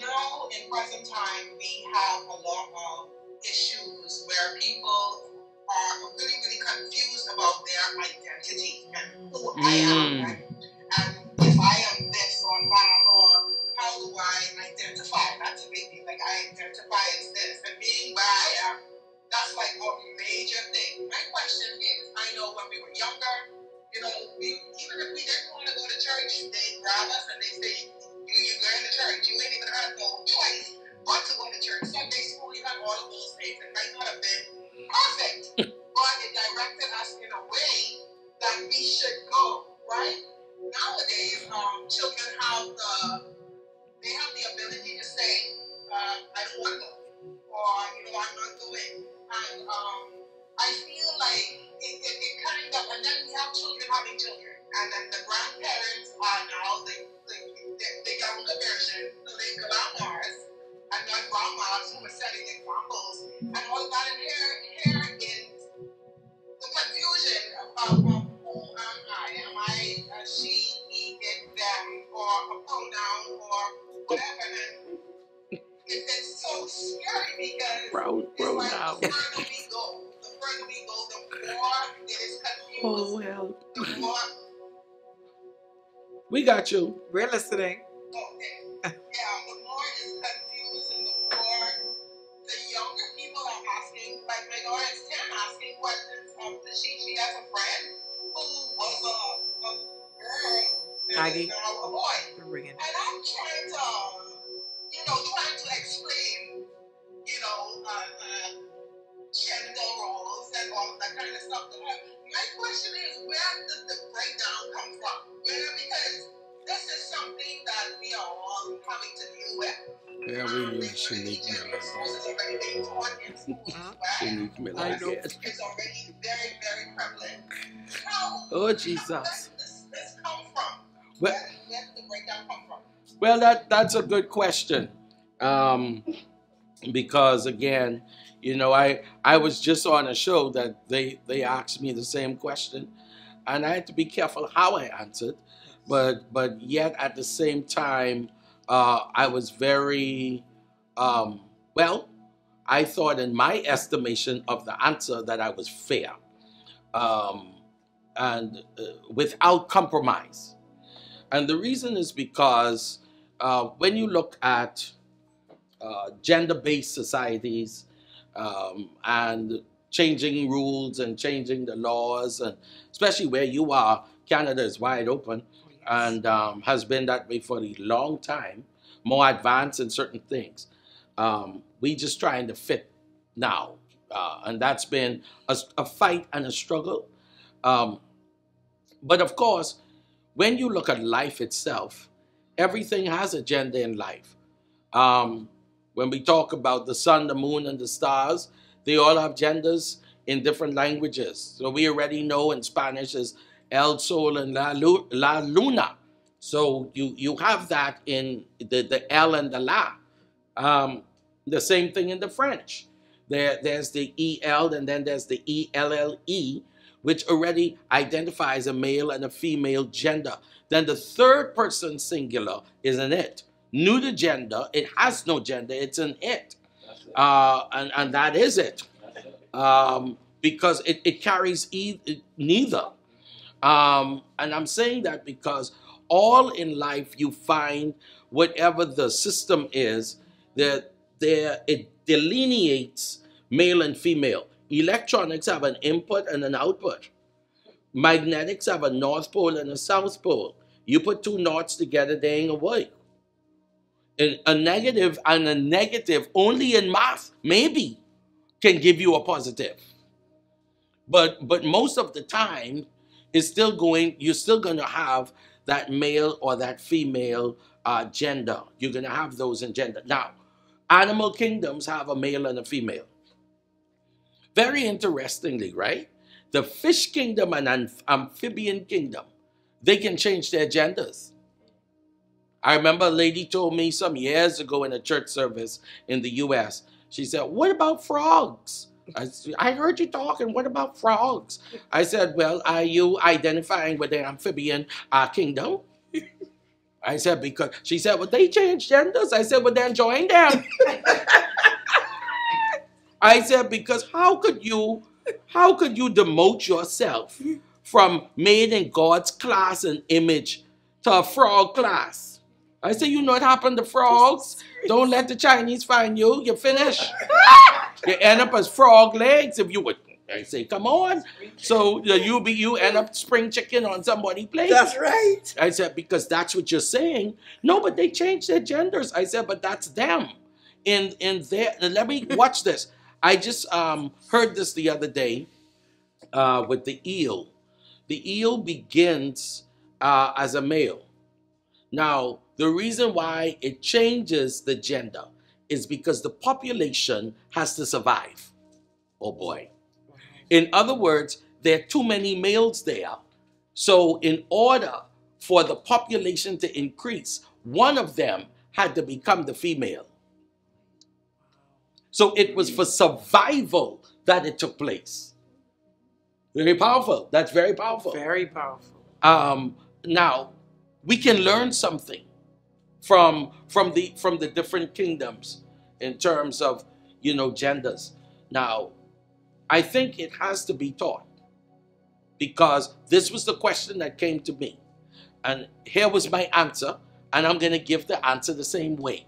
now in present time, we have a lot of issues where people are really, really confused about their identity and who I am. Mm. Right? And if I am this or that, or how do I identify? That's a big thing. Like I identify as this, and being where I am, that's like a major thing. My question is, I know when we were younger, you know, we, even if we didn't want to go to church, they grab us and they say, you, you going to church. You ain't even had no choice but to go to church. Sunday school, you had all of those things. It might not have been perfect, but it directed us in a way that we should go, right? Nowadays, um, children have the they have the ability to say, uh, I don't want to go, or you know, I'm not going. And um, I feel like it, it, it kind of, and then we have children having children, and then the grandparents are now the the, the, the younger version, so they grandmas, and not grandmas who are setting examples, and all that. And here, here is the confusion of, of, of who am I? Am I a she, he, it, them, or a pronoun, or whatever? And it, it's so scary because Proud it's like pronoun. the further we go, the further we go, the more it is oh, confused. Oh well. The more, We got you. We're listening. And Maggie. is now a boy. We're ringing. And I'm trying to, you know, trying to explain, you know, uh, uh, gender roles and all of that kind of stuff to her. My question is, where did the breakdown come from? Where, because this is something that we are all having to deal with. Yeah, Um, we the use Shanique gender Miller. roles is already being taught in schools. Shanique Miller. I know. It's already very, very prevalent. How, Oh where Jesus. did this, this come from? Where did the breakdown come from? well, that that's a good question. Um, because again, you know, I I was just on a show that they they asked me the same question, and I had to be careful how I answered, but but yet at the same time, uh, I was very um, well. I thought, in my estimation of the answer, that I was fair, um, and uh, without compromise. And the reason is because uh, when you look at uh, gender-based societies um, and changing rules and changing the laws, and especially where you are, Canada is wide open and um, has been that way for a long time, more advanced in certain things. Um, we just trying to fit now, uh, and that's been a, a fight and a struggle. Um, but of course, when you look at life itself, everything has a gender in life. Um, when we talk about the sun, the moon, and the stars, they all have genders in different languages. So we already know in Spanish is El Sol and La, Lu- La Luna. So you, you have that in the, the El and the La. Um, the same thing in the French. There, there's the EL and then there's the ELLE, which already identifies a male and a female gender. Then the third person singular is an it. Neuter gender, it has no gender, it's an it. Uh, and, and that is it. Um, because it, it carries e- neither. Um, and I'm saying that because all in life you find whatever the system is, that there it delineates male and female. Electronics have an input and an output. Magnetics have a north pole and a south pole. You put two knots together, they ain't gonna work. And a negative and a negative only in math, maybe, can give you a positive. But but most of the time, it's still going, you're still gonna have that male or that female uh, gender. You're gonna have those in gender. Now, animal kingdoms have a male and a female. Very interestingly, right? The fish kingdom and amph- amphibian kingdom, they can change their genders. I remember a lady told me some years ago in a church service in the US, she said, What about frogs? I heard you talking. What about frogs? I said, Well, are you identifying with the amphibian uh, kingdom? I said, Because she said, Well, they change genders. I said, Well, then join them. I said, Because how could you, how could you demote yourself from made in God's class and image to a frog class? I said, You know what happened to frogs? Don't let the Chinese find you. You're finished. you end up as frog legs if you would. I say, come on. So you be you end up spring chicken on somebody's plate. That's right. I said, because that's what you're saying. No, but they changed their genders. I said, but that's them. In in their let me watch this. I just um heard this the other day uh with the eel. The eel begins uh, as a male. Now, the reason why it changes the gender is because the population has to survive. Oh boy. In other words, there are too many males there. So, in order for the population to increase, one of them had to become the female. So, it was for survival that it took place. Very powerful. That's very powerful. Very powerful. Um, now, we can learn something from from the from the different kingdoms in terms of you know genders. Now, I think it has to be taught because this was the question that came to me, and here was my answer, and I'm going to give the answer the same way.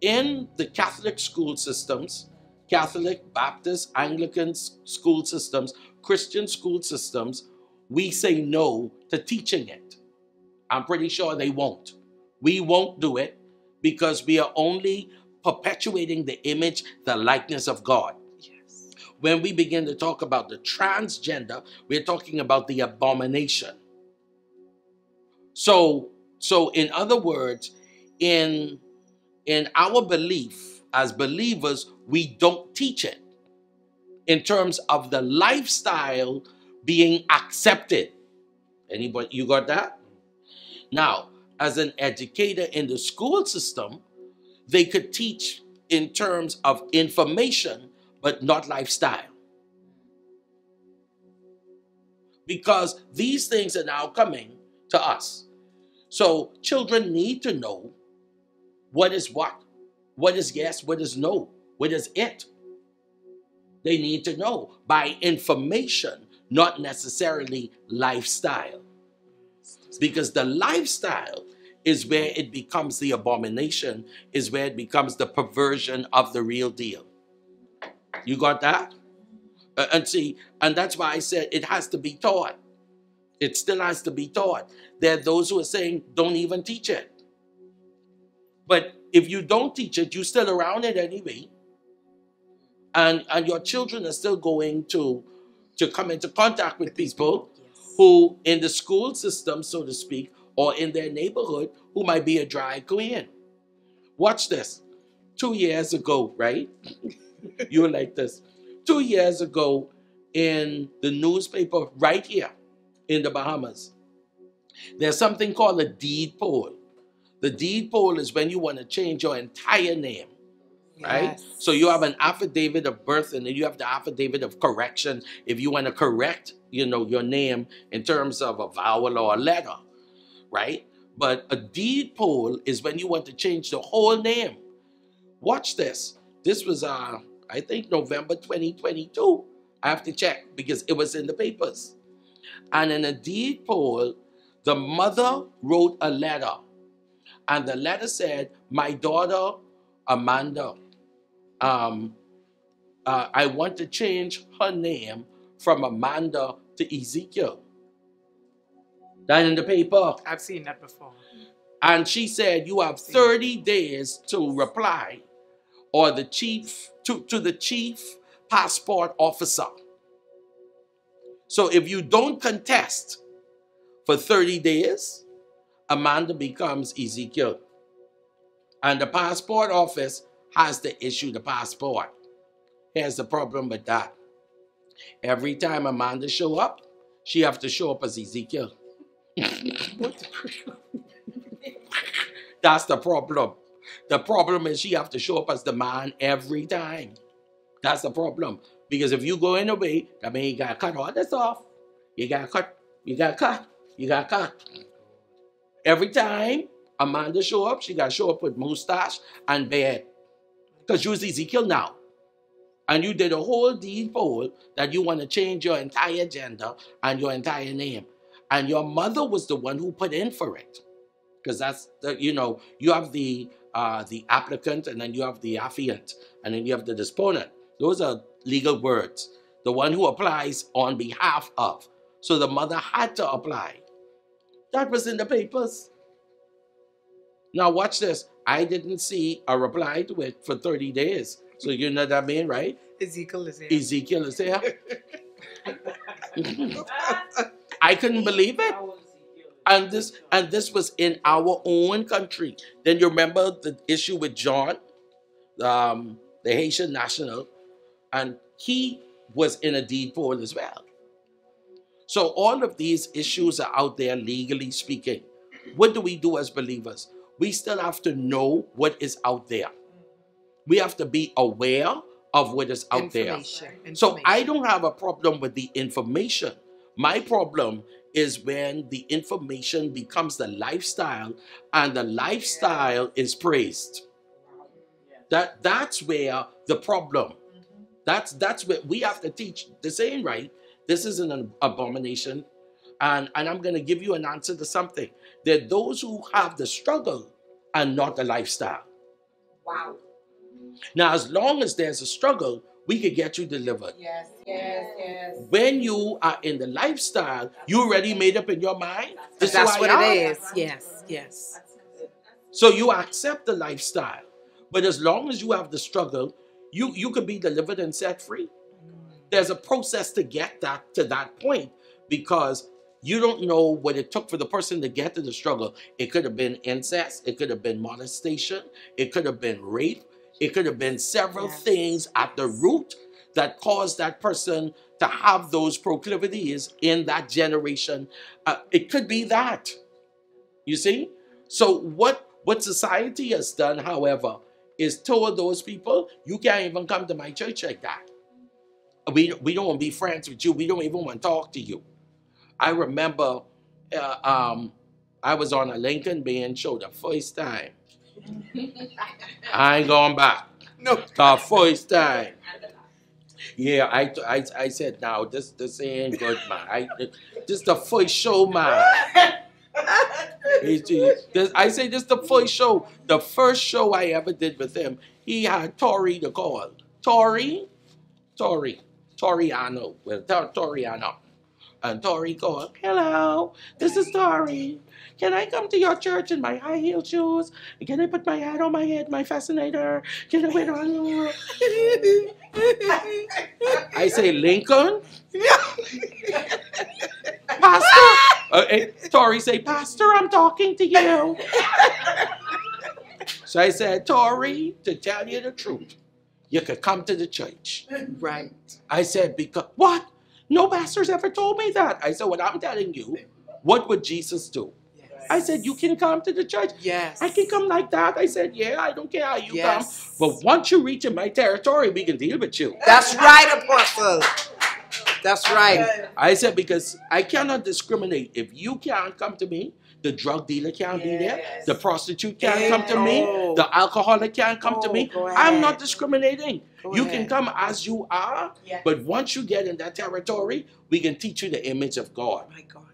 In the Catholic school systems, Catholic, Baptist, Anglican school systems, Christian school systems, we say no to teaching it. I'm pretty sure they won't. We won't do it because we are only perpetuating the image, the likeness of God. Yes. When we begin to talk about the transgender, we're talking about the abomination. So, so in other words, in in our belief as believers, we don't teach it in terms of the lifestyle being accepted. Anybody, you got that? Now, as an educator in the school system, they could teach in terms of information, but not lifestyle. Because these things are now coming to us. So children need to know what is what, what is yes, what is no, what is it. They need to know by information, not necessarily lifestyle. Because the lifestyle is where it becomes the abomination, is where it becomes the perversion of the real deal. You got that? Uh, and see, and that's why I said it has to be taught. It still has to be taught. There are those who are saying, don't even teach it. But if you don't teach it, you're still around it anyway. And, and your children are still going to, to come into contact with people Yes. who in the school system, so to speak, or in their neighborhood, who might be a dry queen. Watch this. Two years ago, right? you were like this. Two years ago, in the newspaper right here in the Bahamas, there's something called a deed poll. The deed poll is when you want to change your entire name, right? Yes. So you have an affidavit of birth and then you have the affidavit of correction if you want to correct, you know, your name in terms of a vowel or a letter, right? But a deed poll is when you want to change the whole name. Watch this. This was uh I think November 2022. I have to check because it was in the papers. And in a deed poll, the mother wrote a letter. And the letter said, My daughter Amanda, um, uh, I want to change her name from Amanda to Ezekiel. That in the paper. I've seen that before. And she said, You have 30 days to reply, or the chief to, to the chief passport officer. So if you don't contest for 30 days, Amanda becomes Ezekiel. And the passport office has to issue the passport. Here's the problem with that. Every time Amanda show up, she have to show up as Ezekiel. That's the problem. The problem is she have to show up as the man every time. That's the problem. Because if you go in a way, that means you gotta cut all this off. You gotta cut, you gotta cut, you gotta cut. Every time Amanda show up, she gotta show up with mustache and beard. Because you was Ezekiel now. And you did a whole deed poll that you want to change your entire gender and your entire name. And your mother was the one who put in for it. Because that's the, you know, you have the uh, the applicant and then you have the affiant and then you have the disponent. Those are legal words. The one who applies on behalf of. So the mother had to apply. That was in the papers. Now watch this. I didn't see a reply to it for 30 days. So you know what I mean, right? Ezekiel is here. Ezekiel is there. I couldn't believe it. And this and this was in our own country. Then you remember the issue with John, um, the Haitian national, and he was in a deed poll as well. So all of these issues are out there legally speaking. What do we do as believers? We still have to know what is out there. We have to be aware of what is out there. Information. So I don't have a problem with the information. My problem is when the information becomes the lifestyle and the lifestyle is praised. That that's where the problem. Mm-hmm. That's that's where we have to teach. This ain't right. This is an abomination. And, and I'm gonna give you an answer to something. Are those who have the struggle and not the lifestyle. Wow. Now, as long as there's a struggle, we could get you delivered. Yes, yes, yes. When you are in the lifestyle, you already made up in your mind. This That's who what I it am. is. Yes, yes. So you accept the lifestyle. But as long as you have the struggle, you, you could be delivered and set free. There's a process to get that to that point because you don't know what it took for the person to get to the struggle. It could have been incest, it could have been molestation, it could have been rape, it could have been several Yes. things at the root that caused that person to have those proclivities in that generation. Uh, it could be that. You see? So what what society has done, however, is told those people, you can't even come to my church like that. We, we don't want to be friends with you. We don't even want to talk to you. I remember uh, um, I was on a Lincoln Bain show the first time. I ain't going back. No. The first time. Yeah, I, I, I said, now this this ain't good, man. I, this the first show, man. This- I say this the first show. The first show I ever did with him, he had Tori to call. Tori, Tori, Toriano, well, Tor- Toriano. And Tori called, hello, this is Tori. Can I come to your church in my high heel shoes? Can I put my hat on my head, my fascinator? Can I wear on? you? I say, Lincoln? Pastor? Uh, eh, Tori say, Pastor, I'm talking to you. so I said, Tori, to tell you the truth, you could come to the church. Right. I said, because what? No pastor's ever told me that. I said, what I'm telling you, what would Jesus do? Yes. I said, You can come to the church. Yes. I can come like that. I said, Yeah, I don't care how you Yes. come. But once you reach in my territory, we can deal with you. That's right, Apostle. That's right. I said, Because I cannot discriminate. If you can't come to me, the drug dealer can't be there, the prostitute can't come to me, Oh. the alcoholic can't come to Oh, me. I'm not discriminating. Go you ahead. can come as you are, Yes. but once you get in that territory, we can teach you the image of God. My God.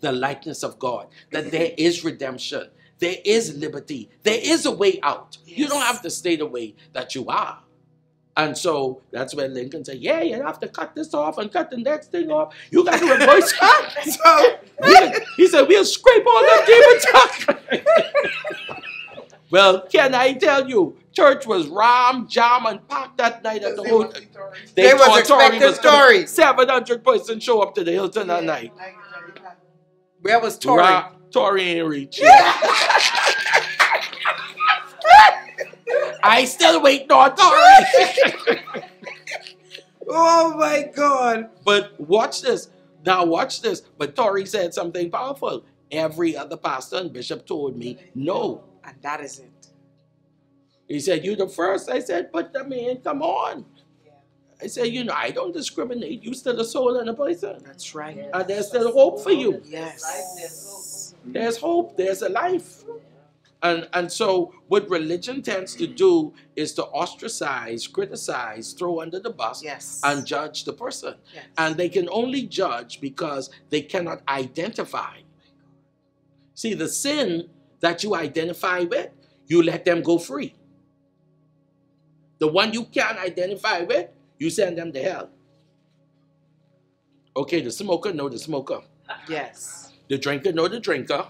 the likeness of God, that there mm-hmm. is redemption, there is liberty, there is a way out. You don't have to stay the way that you are. And so that's where Lincoln said, Yeah, you have to cut this off and cut the next thing off. You got to reverse So, He said, We'll scrape all that demons out. well, can I tell you, church was ram, jam, and packed that night at the hotel. They was thought Tory expecting was coming. stories. 700 person show up to the Hilton that night. where was Tori? Ra- Tory ain't reach. I still wait on Tory. Oh my God. but watch this. Now watch this. But Tori said something powerful. Every other pastor and bishop told me no. And that is it. He said, You the first. I said, But I mean, come on. I said, you know, I don't discriminate. You still a soul and a person. That's right. And there's still hope for you. Yes. There's hope. There's a life. And and so what religion tends to do is to ostracize, criticize, throw under the bus, Yes. and judge the person. Yes. And they can only judge because they cannot identify. See, the sin that you identify with, you let them go free. The one you can't identify with, you send them to hell. Okay, the smoker know the smoker. Yes. The drinker know the drinker.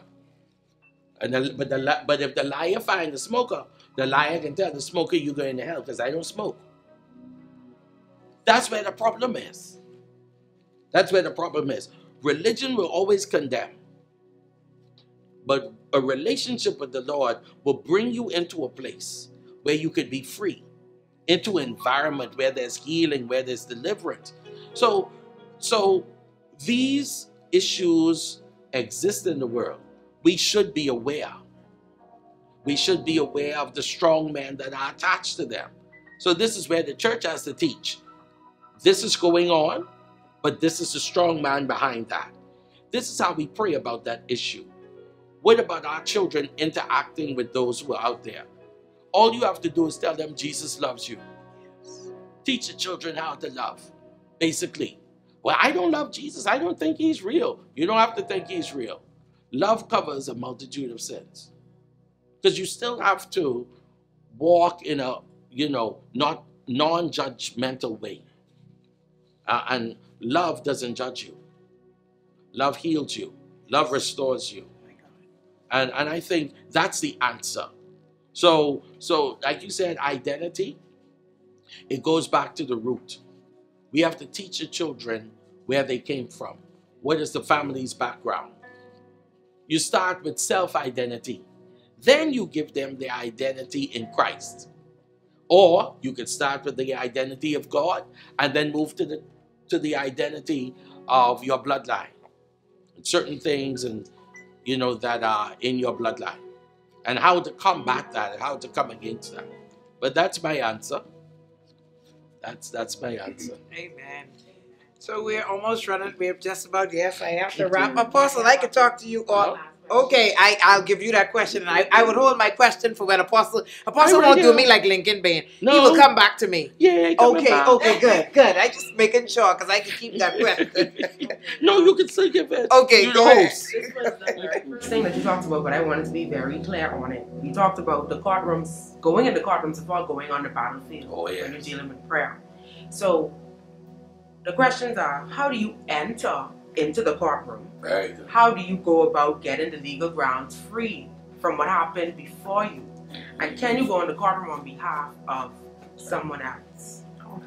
And the, but the but if the liar find the smoker, the liar can tell the smoker you're going to hell because I don't smoke. That's where the problem is. That's where the problem is. Religion will always condemn. But a relationship with the Lord will bring you into a place where you could be free, into an environment where there's healing, where there's deliverance. So, so these issues exist in the world. We should be aware. We should be aware of the strong men that are attached to them. So this is where the church has to teach. This is going on, but this is the strong man behind that. This is how we pray about that issue. What about our children interacting with those who are out there? All you have to do is tell them Jesus loves you. Teach the children how to love, basically. Well, I don't love Jesus. I don't think he's real. You don't have to think he's real. Love covers a multitude of sins. Because you still have to walk in a, you know, not non-judgmental way. Uh, and love doesn't judge you. Love heals you. Love restores you. And, and I think that's the answer. So, so like you said, identity, it goes back to the root. We have to teach the children where they came from. What is the family's background? You start with self identity. Then you give them their identity in Christ. Or you could start with the identity of God and then move to the to the identity of your bloodline. Certain things and you know that are in your bloodline. And how to combat that how to come against that. But that's my answer. That's that's my answer. Amen. So we're almost running. We're just about yes. I have to wrap. Apostle, I can talk to you all. Okay, I I'll give you that question, and I, I would hold my question for when Apostle Apostle won't do me like Lincoln Bain. He will come back to me. Yeah, coming Okay, back. okay, good, good. I just making sure because I can keep that question. No, you can still give it. Okay, go host. This was the first thing that you talked about, but I wanted to be very clear on it. You talked about the courtrooms, going in the courtrooms before going on the battlefield Oh, when you're dealing with prayer. So the questions are how do you enter into the courtroom? Very good. How do you go about getting the legal grounds free from what happened before you? And can you go in the courtroom on behalf of someone else?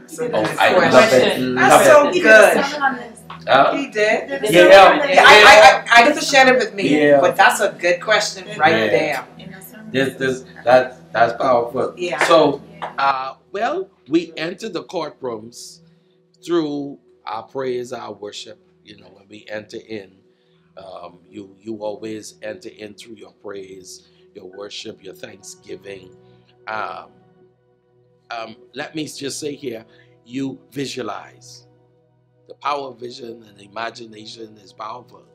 So Oh, I the love question. it. That's Love so it. good. Uh, He did. Yeah, I, yeah. I, I, I get to share it with me, Yeah. but that's a good question right Yeah. there. this, this, that, that's powerful. Yeah. So, uh, well, we enter the courtrooms through our praise, our worship. You know, when we enter in, Um, you you always enter in through your praise, your worship, your thanksgiving. Um, um, let me just say here, you visualize. The power of vision and imagination is powerful.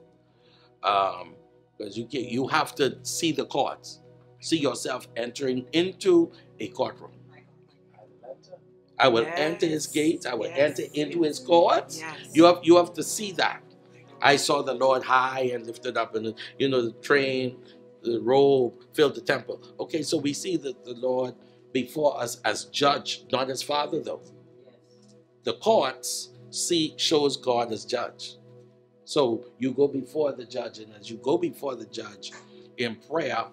Um, because you can, you have to see the courts, see yourself entering into a courtroom. I will enter his gates. I will yes, enter into his courts. Yes. You have you have to see that. I saw the Lord high and lifted up, and you know the train, the robe filled the temple. Okay, so we see that the Lord before us as judge, not as father, though. The courts see shows God as judge. So you go before the judge, and as you go before the judge in prayer,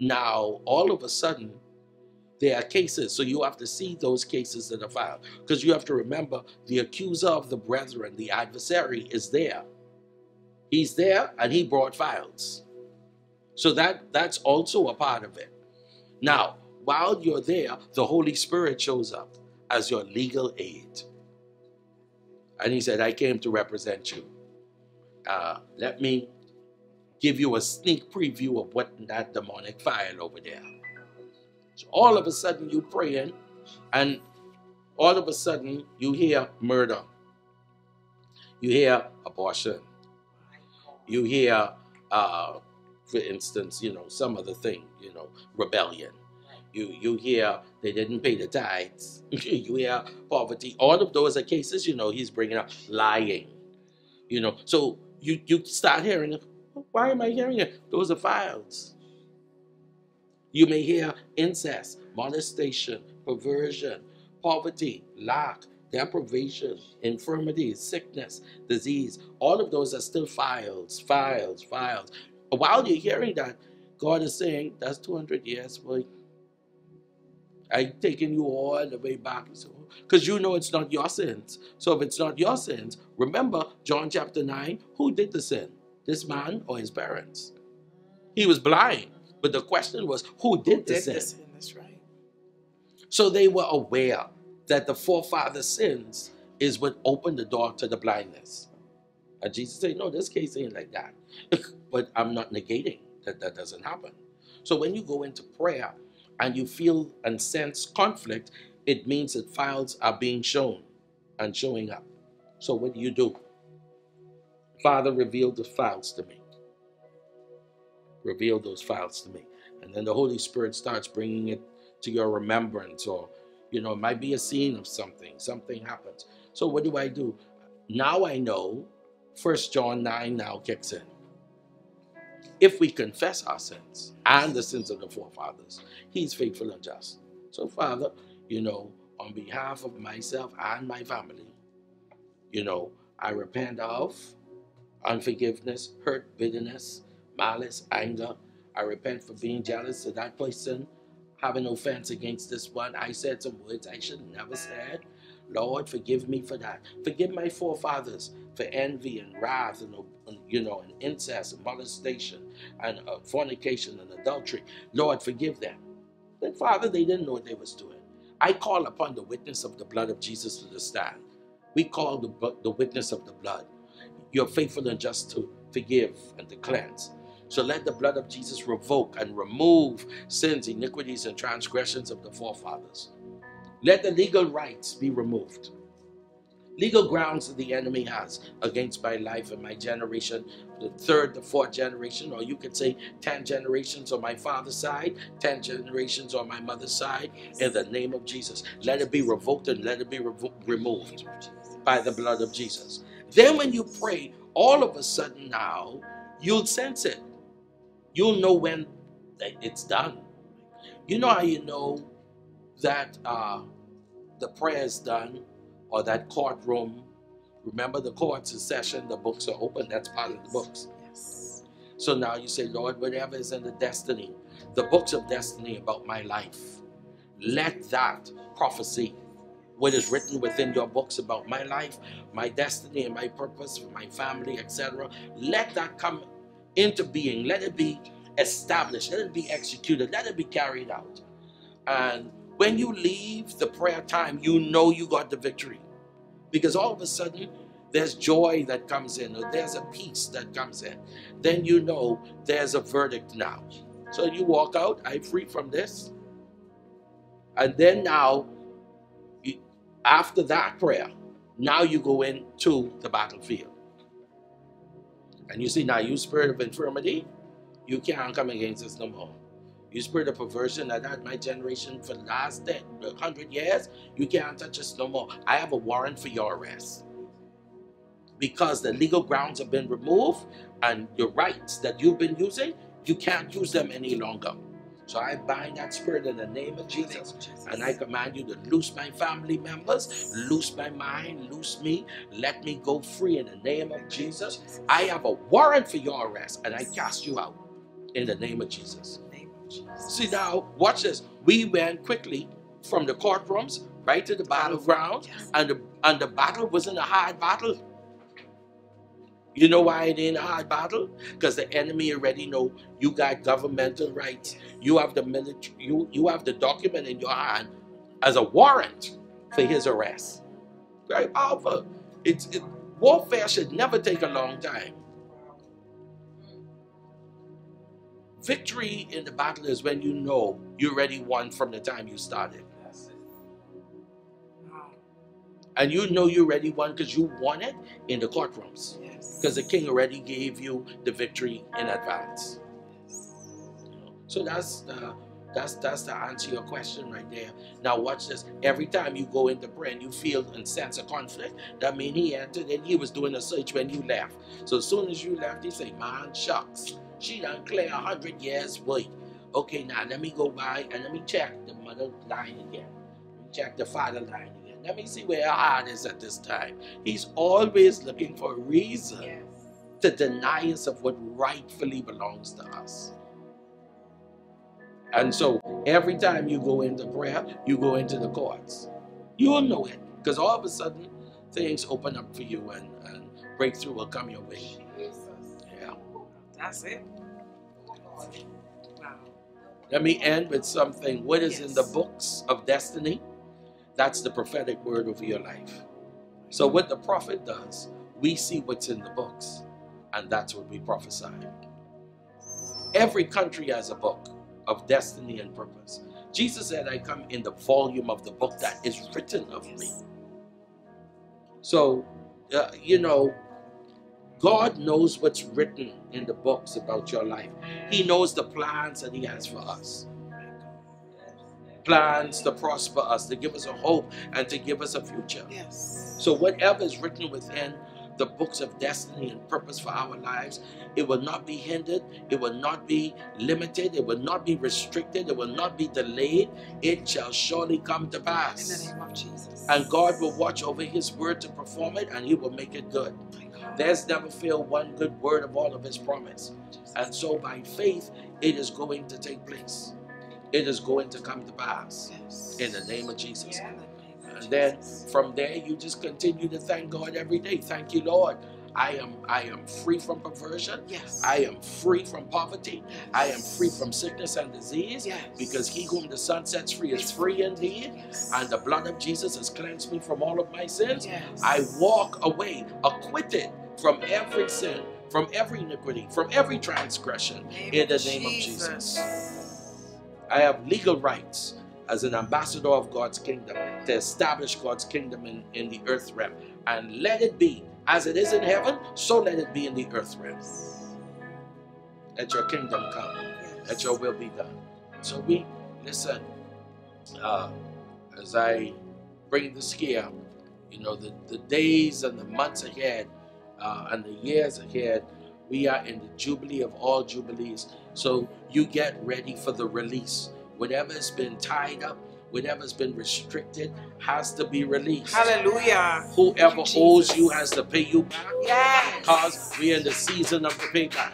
now all of a sudden there are cases. So you have to see those cases that are filed. Because you have to remember the accuser of the brethren, the adversary, is there. He's there and he brought files. So that that's also a part of it. Now, while you're there, the Holy Spirit shows up as your legal aid. And he said, I came to represent you. Uh, let me give you a sneak preview of what that demonic file over there. All of a sudden you praying, and all of a sudden you hear murder. You hear abortion. You hear, uh, for instance, you know, some other thing, you know, rebellion. You you hear they didn't pay the tithes. you hear poverty. All of those are cases, you know, he's bringing up lying. You know, so you you start hearing, why am I hearing it? Those are files. You may hear incest, molestation, perversion, poverty, lack, deprivation, infirmity, sickness, disease. All of those are still files, files, files. While you're hearing that, God is saying, that's 200 years, boy. I've taken you all the way back. Because you know it's not your sins. So if it's not your sins, remember John chapter 9, who did the sin? This man or his parents? He was blind. But the question was, who did the Did sin? the sin, that's right. So they were aware that the forefathers' sins is what opened the door to the blindness. And Jesus said, No, this case ain't like that. but I'm not negating that that doesn't happen. So when you go into prayer and you feel and sense conflict, it means that files are being shown and showing up. So what do you do? Father, reveal the files to me. Reveal those files to me. And then the Holy Spirit starts bringing it to your remembrance or you know it might be a scene of something something happens. So what do i do? Now i know first john 9 now kicks in. If we confess our sins and the sins of the forefathers he's faithful and just. So father you know on behalf of myself and my family you know i repent of unforgiveness hurt bitterness malice anger i repent for being jealous of that person have an offense against this one. I said some words I should never said. Lord, forgive me for that. Forgive my forefathers for envy and wrath and, and, you know and incest and molestation and uh, fornication and adultery. Lord, forgive them. Then, Father, they didn't know what they was doing. I call upon the witness of the blood of Jesus to the stand. We call the, the witness of the blood. You're faithful and just to forgive and to cleanse. So let the blood of Jesus revoke and remove sins, iniquities, and transgressions of the forefathers. Let the legal rights be removed. Legal grounds that the enemy has against my life and my generation, the third, the fourth generation, or you could say 10 generations on my father's side, 10 generations on my mother's side, in the name of Jesus. Let it be revoked and let it be revo- removed by the blood of Jesus. Then when you pray, all of a sudden now, you'll sense it. You'll know when it's done. You know how you know that uh, the prayer is done or that courtroom. Remember, the court's in session, the books are open. That's part of the books. Yes. So now you say, Lord, whatever is in the destiny, the books of destiny about my life, let that prophecy, what is written within your books about my life, my destiny, and my purpose for my family, etc., let that come into being. Let it be established. Let it be executed. Let it be carried out. And when you leave the prayer time, you know you got the victory. Because all of a sudden, there's joy that comes in, or there's a peace that comes in, then you know there's a verdict now. So you walk out, I'm free from this. And then now, after that prayer, now you go into the battlefield. And you see, now you spirit of infirmity, you can't come against us no more. You spirit of perversion that had my generation for the last 100 years, you can't touch us no more. I have a warrant for your arrest. Because the legal grounds have been removed and your rights that you've been using, you can't use them any longer. So I bind that spirit in the name of Jesus. And I command you to loose my family members, loose my mind, loose me. Let me go free in the name of Jesus. I have a warrant for your arrest and I cast you out in the name of Jesus. See now, watch this. We went quickly from the courtrooms right to the battleground, and the, and the battle wasn't a hard battle. You know why it ain't a hard battle? Because the enemy already know you got governmental rights. You have the military. You you have the document in your hand as a warrant for his uh-huh. arrest. Very powerful. It's it, warfare should never take a long time. Victory in the battle is when you know you already won from the time you started. And you know you already won because you won it in the courtrooms. Because the king already gave you the victory in advance. So that's the that's that's the answer to your question right there. Now watch this. Every time you go into prayer and you feel and sense a conflict, that means he entered and he was doing a search when you left. So as soon as you left, he say, Man, shucks. She done clear a hundred years wait. Okay, now let me go by and let me check the mother line again. Check the father line again. Let me see where her heart is at this time. He's always looking for a reason Yes. to deny us of what rightfully belongs to us. And so every time you go into prayer, you go into the courts. You'll know it because all of a sudden things open up for you and, and breakthrough will come your way. Yeah. That's it. Wow. Let me end with something. What is in the books of destiny? That's the prophetic word over your life. So, what the prophet does, we see what's in the books, and that's what we prophesy. Every country has a book of destiny and purpose. Jesus said, I come in the volume of the book that is written of me. So, uh, you know, God knows what's written in the books about your life. He knows the plans that He has for us. Plans to prosper us, to give us a hope, and to give us a future. Yes. So, whatever is written within the books of destiny and purpose for our lives, it will not be hindered, it will not be limited, it will not be restricted, it will not be delayed. It shall surely come to pass. In the name of Jesus. And God will watch over His word to perform it, and He will make it good. There's never failed one good word of all of His promise. And so, by faith, it is going to take place. It is going to come to pass Yes. in the name of Jesus. The name of And then from there, you just continue to thank God every day. Thank you, Lord. I am I am free from perversion. Yes. I am free from poverty. I am free from sickness and disease. Yes. Because he whom the Son sets free is free indeed. Yes. And the blood of Jesus has cleansed me from all of my sins. Yes. I walk away acquitted from every sin, from every iniquity, from every transgression in the name of Jesus. I have legal rights as an ambassador of God's kingdom to establish God's kingdom in, in the earth realm. And let it be as it is in heaven, so let it be in the earth realm. Let your kingdom come, let your will be done. So we listen. Uh, as I bring this here, you know, the, the days and the months ahead uh, and the years ahead, we are in the jubilee of all jubilees. So you get ready for the release. Whatever has been tied up, whatever's been restricted, has to be released. Hallelujah. Whoever you, owes you has to pay you back Yes. because we're in the season of the payback.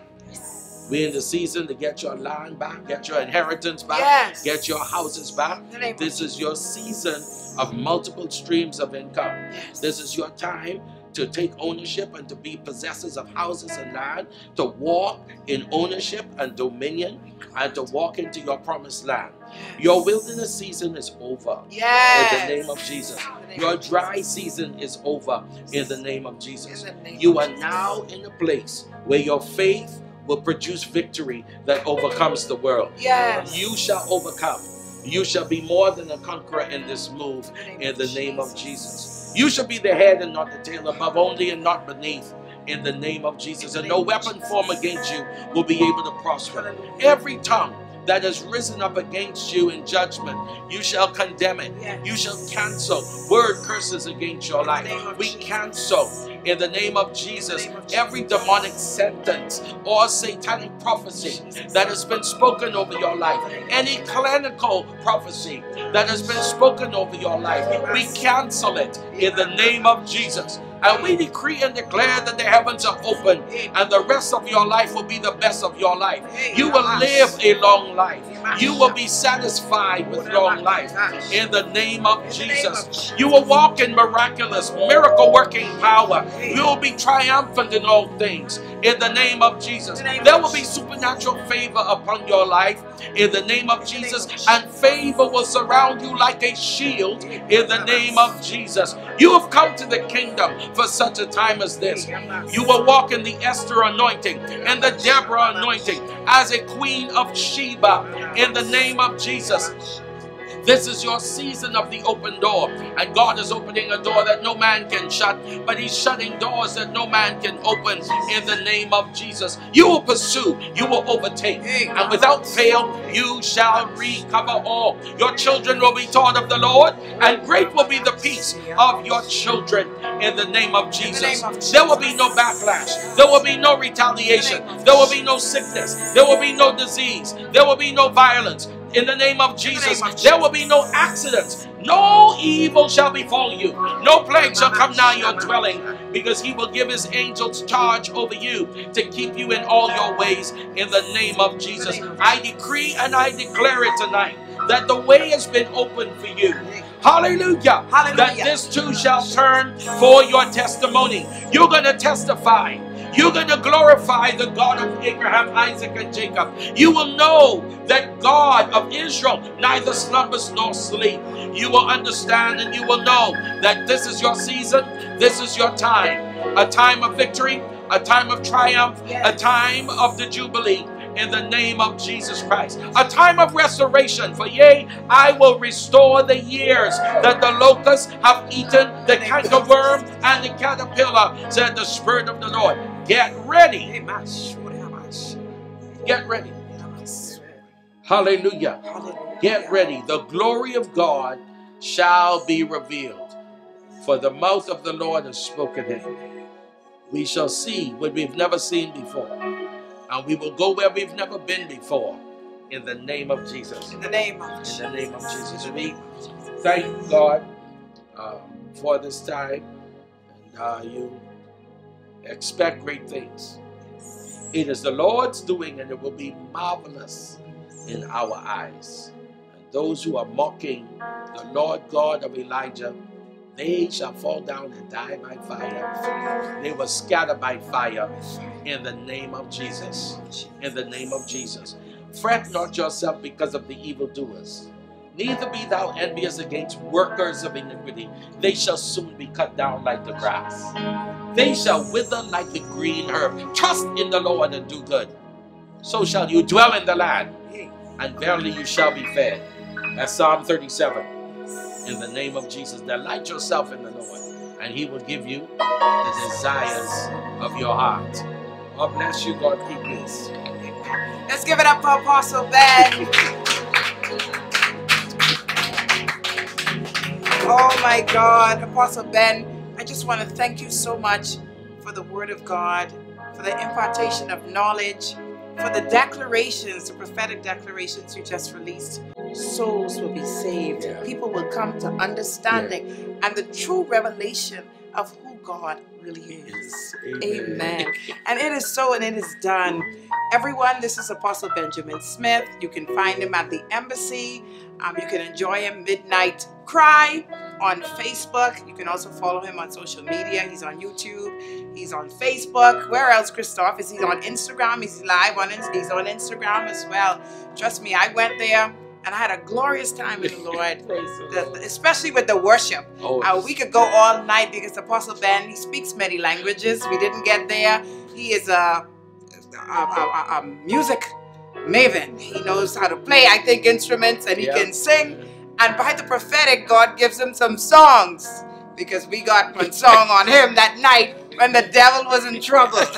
We're in the season to get your land back, get your inheritance back, Yes. get your houses back. In the name of This is your season of multiple streams of income. Yes. This is your time to take ownership and to be possessors of houses and land, to walk in ownership and dominion, and to walk into your promised land. Your wilderness season is over. Yes. In the name of Jesus. Name Your dry Jesus. season is over in the name of Jesus. Name You are now in a place where your faith will produce victory that overcomes the world. Yes. You shall overcome. You shall be more than a conqueror in this move in the name of Jesus. You shall be the head and not the tail, above only and not beneath in the name of Jesus. And no weapon formed against you will be able to prosper. Every tongue that has risen up against you in judgment, you shall condemn it. Yes. You shall cancel word curses against your life. We cancel in the name of Jesus every demonic sentence or satanic prophecy that has been spoken over your life, any clinical prophecy that has been spoken over your life. We cancel it in the name of Jesus. And we decree and declare that the heavens are open and the rest of your life will be the best of your life. You will live a long life. You will be satisfied with long life in the name of Jesus. You will walk in miraculous, miracle working power. You will be triumphant in all things in the name of Jesus. There will be supernatural favor upon your life in the name of Jesus, and favor will surround you like a shield in the name of Jesus. You have come to the kingdom for such a time as this. You will walk in the Esther anointing and the Deborah anointing as a queen of Sheba in the name of Jesus. This is your season of the open door. And God is opening a door that no man can shut, but He's shutting doors that no man can open in the name of Jesus. You will pursue, you will overtake, and without fail, you shall recover all. Your children will be taught of the Lord, and great will be the peace of your children in the name of Jesus. There will be no backlash, there will be no retaliation, there will be no sickness, there will be no disease, there will be no violence. In the name of Jesus, name of there will be no accidents. No evil shall befall you. No plague shall come nigh your dwelling, because he will give his angels charge over you to keep you in all your ways. In the name of Jesus, I decree and I declare it tonight that the way has been opened for you. Hallelujah. Hallelujah. That this too shall turn for your testimony. You're going to testify. You're going to glorify the God of Abraham, Isaac, and Jacob. You will know that God of Israel neither slumbers nor sleep. You will understand and you will know that this is your season, this is your time. A time of victory, a time of triumph, a time of the Jubilee. In the name of Jesus Christ, a time of restoration. For yea, I will restore the years that the locusts have eaten, the cankerworm and the caterpillar, said the Spirit of the Lord. Get ready. Get ready. Hallelujah. Get ready. The glory of God shall be revealed. For the mouth of the Lord has spoken it. We shall see what we've never seen before. And we will go where we've never been before. In the name of Jesus. In the name of Jesus. In the name of Jesus. And we thank God um, for this time. And uh, you expect great things. It is the Lord's doing, and it will be marvelous in our eyes. And those who are mocking the Lord God of Elijah, they shall fall down and die by fire. They will scatter by fire in the name of Jesus. In the name of Jesus. Fret not yourself because of the evildoers. Neither be thou envious against workers of iniquity. They shall soon be cut down like the grass. They shall wither like the green herb. Trust in the Lord and do good. So shall you dwell in the land, and verily you shall be fed. That's Psalm 37. In the name of Jesus, delight yourself in the Lord, and He will give you the desires of your heart. God bless you. God keep you. Let's give it up for Apostle Ben. Oh my God, Apostle Ben, I just want to thank you so much for the Word of God, for the impartation of knowledge, for the declarations, the prophetic declarations you just released. Souls will be saved. Yeah. People will come to understanding and the true revelation of who God really is. Amen. And it is so and it is done. Everyone, this is Apostle Benjamin Smith. You can find him at the embassy. Um, you can enjoy him midnight cry on Facebook. You can also follow him on social media. He's on YouTube. He's on Facebook. Where else, Christoph? Is he on Instagram? He's live on He's on Instagram as well. Trust me, I went there and I had a glorious time in the Lord, the, especially with the worship. Oh, Uh, we could go all night because Apostle Ben he speaks many languages. We didn't get there. He is a, a, a, a music maven. He knows how to play, I think, instruments, and he Yeah. can sing. And by the prophetic, God gives him some songs because we got one song on him that night when the devil was in trouble.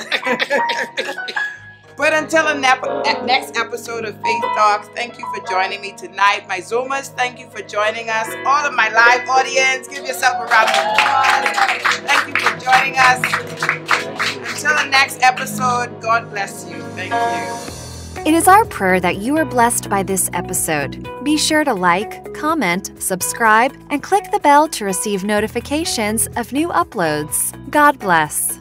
But until the nep- next episode of Faith Talks, thank you for joining me tonight. My Zoomers, thank you for joining us. All of my live audience, give yourself a round of applause. Thank you for joining us. Until the next episode, God bless you. Thank you. It is our prayer that you are blessed by this episode. Be sure to like, comment, subscribe, and click the bell to receive notifications of new uploads. God bless.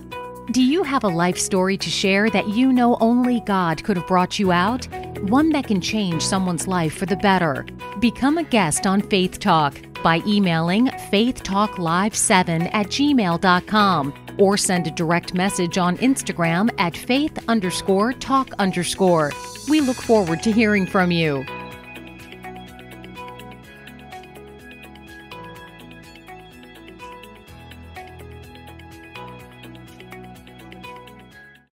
Do you have a life story to share that you know only God could have brought you out? One that can change someone's life for the better. Become a guest on Faith Talk by emailing faithtalklive7 at gmail.com or send a direct message on Instagram at faith underscore talk underscore. We look forward to hearing from you.